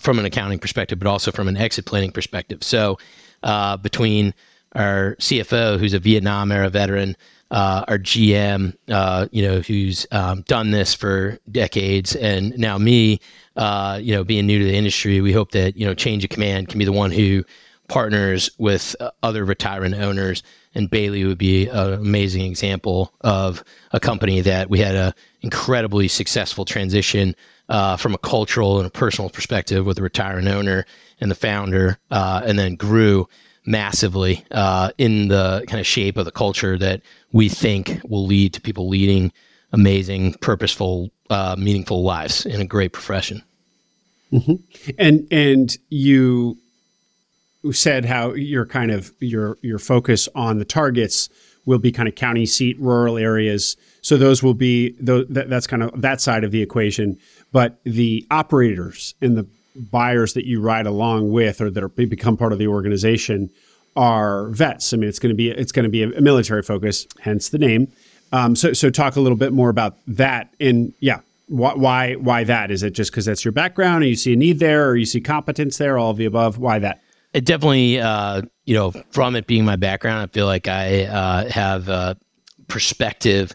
from an accounting perspective, but also from an exit planning perspective. So uh, between our CFO, who's a Vietnam era veteran, uh, our GM, uh, you know, who's um, done this for decades, and now me, uh, you know, being new to the industry, we hope that you know, change of command can be the one who partners with uh, other retirement owners. And Bailey would be an amazing example of a company that we had a incredibly successful transition uh, from a cultural and a personal perspective with the retiring owner and the founder, uh, and then grew massively uh, in the kind of shape of the culture that we think will lead to people leading amazing, purposeful, uh, meaningful lives in a great profession. Mm-hmm. And and you said how your kind of your your focus on the targets will be kind of county seat rural areas. So those will be that, that's kind of that side of the equation. But the operators and the buyers that you ride along with or that are become part of the organization are vets. I mean, it's going to be it's going to be a military focus, hence the name. Um, so, so talk a little bit more about that. And yeah, why why, that? Is it just because that's your background, or you see a need there, or you see competence there, all of the above? Why that? It definitely, uh, you know, from it being my background, I feel like I uh, have a perspective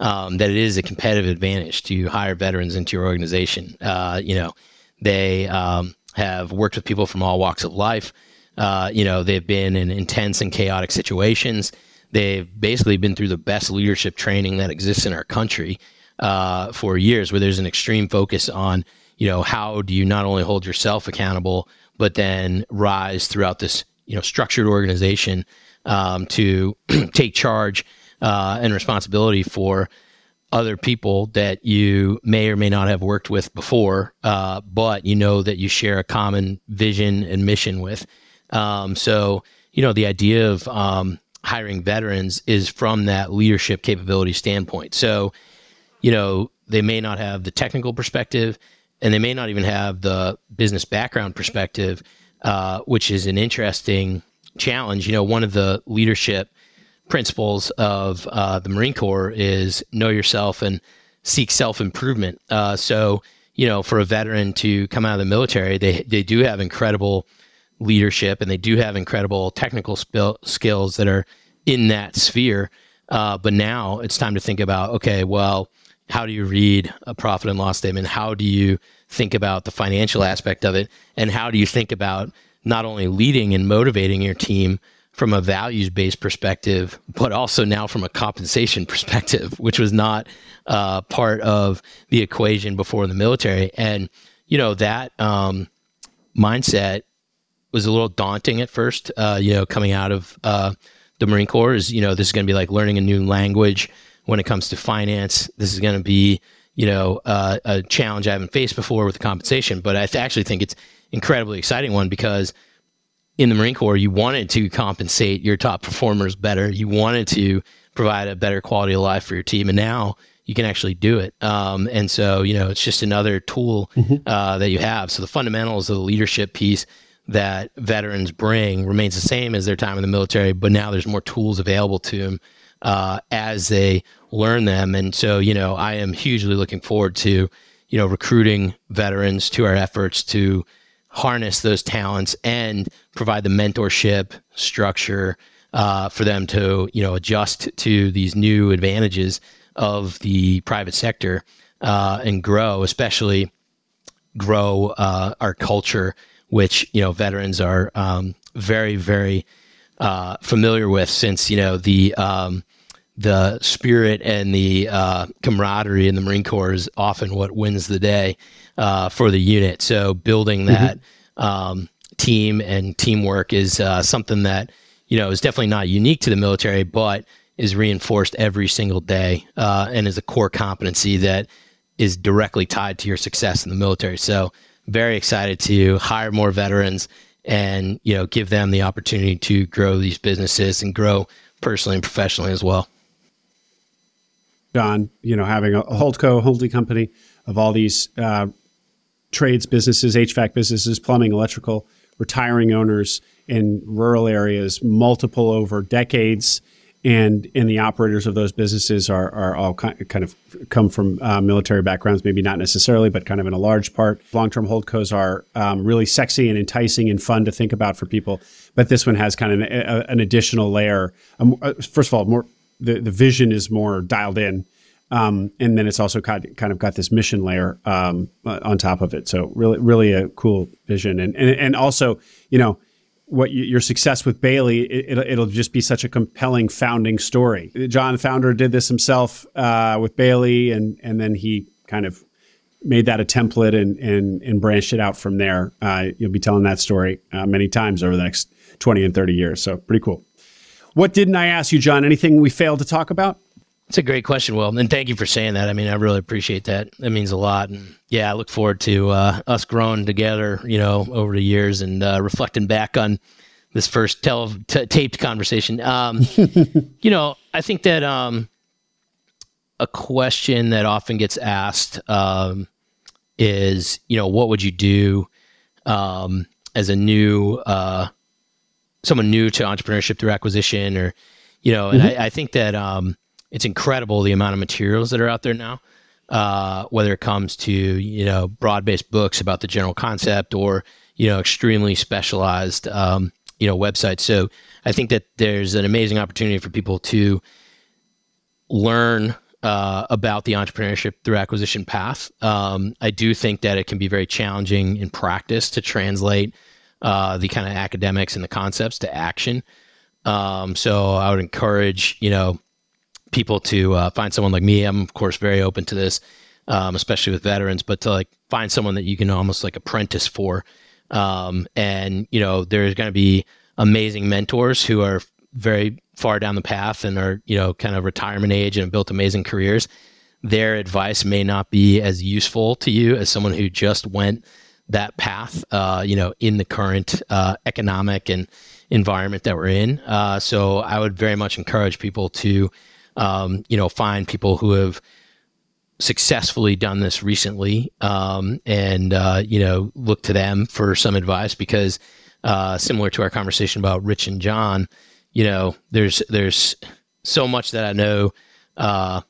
um, that it is a competitive advantage to hire veterans into your organization. Uh, you know, they um, have worked with people from all walks of life. Uh, you know, they've been in intense and chaotic situations. They've basically been through the best leadership training that exists in our country uh, for years, where there's an extreme focus on, you know, how do you not only hold yourself accountable, but then rise throughout this, you know, structured organization um, to take charge uh, and responsibility for other people that you may or may not have worked with before, uh, but you know that you share a common vision and mission with. Um, so, you know, the idea of um, hiring veterans is from that leadership capability standpoint. So, you know, they may not have the technical perspective and they may not even have the business background perspective, uh, which is an interesting challenge. You know, one of the leadership principles of uh, the Marine Corps is know yourself and seek self improvement. Uh, so, you know, for a veteran to come out of the military, they, they do have incredible leadership and they do have incredible technical skills that are in that sphere. Uh, but now it's time to think about okay, well, how do you read a profit and loss statement? How do you think about the financial aspect of it? And how do you think about not only leading and motivating your team, from a values based perspective, but also now from a compensation perspective, which was not uh, part of the equation before the military. And, you know, that um, mindset was a little daunting at first, uh, you know, coming out of uh, the Marine Corps is, you know, this is going to be like learning a new language when it comes to finance. This is going to be, you know, uh, a challenge I haven't faced before with compensation. But I th- actually think it's incredibly exciting one because in the Marine Corps, you wanted to compensate your top performers better. You wanted to provide a better quality of life for your team. And now you can actually do it. Um, and so, you know, it's just another tool mm-hmm. uh, that you have. So the fundamentals of the leadership piece that veterans bring remains the same as their time in the military, but now there's more tools available to them uh, as they learn them. And so, you know, I am hugely looking forward to, you know, recruiting veterans to our efforts to harness those talents and provide the mentorship structure uh, for them to you know adjust to these new advantages of the private sector uh, and grow, especially grow uh, our culture, which you know veterans are um, very very uh, familiar with since you know the um, the spirit and the uh, camaraderie in the Marine Corps is often what wins the day uh, for the unit. So building mm-hmm. that mm-hmm. um, team and teamwork is uh, something that you know is definitely not unique to the military, but is reinforced every single day uh, and is a core competency that is directly tied to your success in the military. So very excited to hire more veterans and you know give them the opportunity to grow these businesses and grow personally and professionally as well. John, you know, having a holdco, holding company of all these uh, trades businesses, HVAC businesses, plumbing, electrical, retiring owners in rural areas, multiple over decades. And, and the operators of those businesses are, are all kind of come from uh, military backgrounds, maybe not necessarily, but kind of in a large part. Long term holdcos are um, really sexy and enticing and fun to think about for people. But this one has kind of an, a, an additional layer. Um, uh, first of all, more the, the vision is more dialed in um, and then it's also kind of got this mission layer um, uh, on top of it. So really, really a cool vision. And and, and also, you know, what you, your success with Bailey, it, will it'll just be such a compelling founding story. John, founder, did this himself uh, with Bailey, and and then he kind of made that a template and and and branched it out from there. Uh, you'll be telling that story uh, many times over the next twenty and thirty years. So pretty cool. What didn't I ask you, John? Anything we failed to talk about? It's a great question, Will, and thank you for saying that. I mean, I really appreciate that. That means a lot, and yeah, I look forward to uh, us growing together, you know, over the years and uh, reflecting back on this first tel- t- taped conversation. Um, you know, I think that um, a question that often gets asked um, is, you know, what would you do um, as a new uh, someone new to entrepreneurship through acquisition, or you know, and mm-hmm. I, I, think that um, it's incredible the amount of materials that are out there now. Uh, whether it comes to you know broad-based books about the general concept or you know extremely specialized um, you know websites. So I think that there's an amazing opportunity for people to learn uh, about the entrepreneurship through acquisition path. Um, I do think that it can be very challenging in practice to translate uh, the kind of academics and the concepts to action. Um, so I would encourage you know people to uh, find someone like me. I'm of course very open to this, um, especially with veterans, but to like find someone that you can almost like apprentice for. Um, and you know, there's going to be amazing mentors who are very far down the path and are you know kind of retirement age and built amazing careers. Their advice may not be as useful to you as someone who just went that path. Uh, you know, in the current uh, economic and environment that we're in. Uh, so I would very much encourage people to um, you know, find people who have successfully done this recently um, and, uh, you know, look to them for some advice because uh, similar to our conversation about Rich and John, you know, there's, there's so much that I know uh,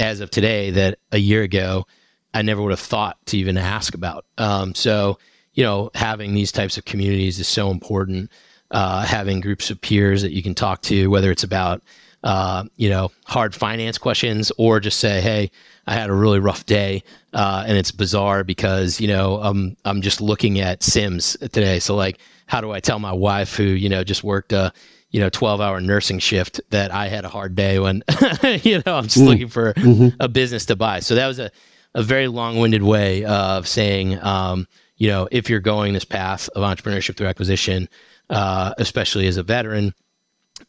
as of today that a year ago I never would have thought to even ask about. Um, so, you know, having these types of communities is so important. Uh, having groups of peers that you can talk to, whether it's about uh, you know, hard finance questions, or just say, "Hey, I had a really rough day, uh, and it's bizarre because you know I'm I'm just looking at CIMs today. So like, how do I tell my wife who you know just worked a you know 12 hour nursing shift that I had a hard day when you know I'm just mm. looking for mm-hmm. a business to buy. So that was a a very long winded way of saying, um, you know, if you're going this path of entrepreneurship through acquisition, uh, especially as a veteran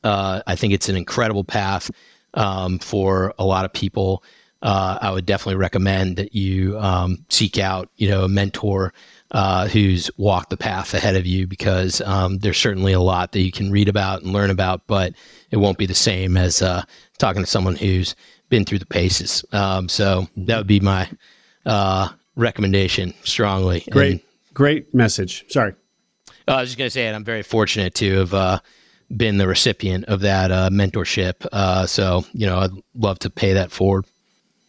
uh, I think it's an incredible path um, for a lot of people. Uh, I would definitely recommend that you um, seek out, you know, a mentor uh, who's walked the path ahead of you because um, there's certainly a lot that you can read about and learn about, but it won't be the same as uh, talking to someone who's been through the paces. Um, so that would be my uh, recommendation strongly. Great, and, great message. Sorry. I was just going to say, and I'm very fortunate to have uh, been the recipient of that uh, mentorship. Uh, so, you know, I'd love to pay that forward.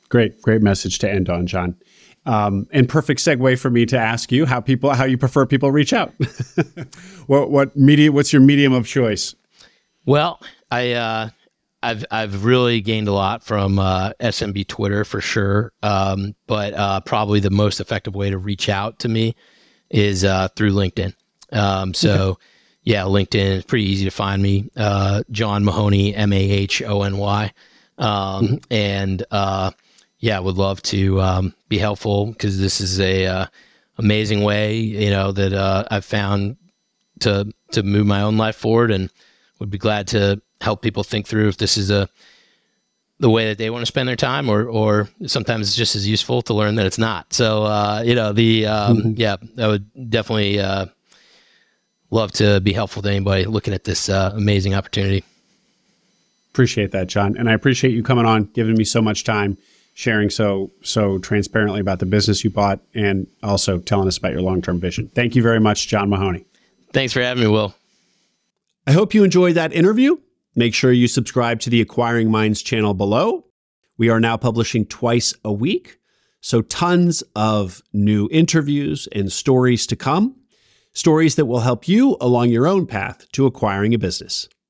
Great, great message to end on, John. Um, and perfect segue for me to ask you how people how you prefer people reach out. what what media? What's your medium of choice? Well, I uh, I've I've really gained a lot from uh, SMB Twitter for sure, um, but uh, probably the most effective way to reach out to me is uh, through LinkedIn. Um, so. Okay yeah, LinkedIn. It's pretty easy to find me. Uh, John Mahony, M A H O N Y. Um, mm-hmm. And uh, yeah, would love to um, be helpful because this is a uh, amazing way, you know, that uh, I've found to to move my own life forward, and would be glad to help people think through if this is a the way that they want to spend their time, or or sometimes it's just as useful to learn that it's not. So uh, you know, the um, mm-hmm. yeah, I would definitely uh, love to be helpful to anybody looking at this uh, amazing opportunity. Appreciate that, John, and I appreciate you coming on, giving me so much time, sharing so so transparently about the business you bought, and also telling us about your long term vision. Thank you very much, John Mahony. Thanks for having me, Will. I hope you enjoyed that interview. Make sure you subscribe to the Acquiring Minds channel below. We are now publishing twice a week, so tons of new interviews and stories to come stories that will help you along your own path to acquiring a business.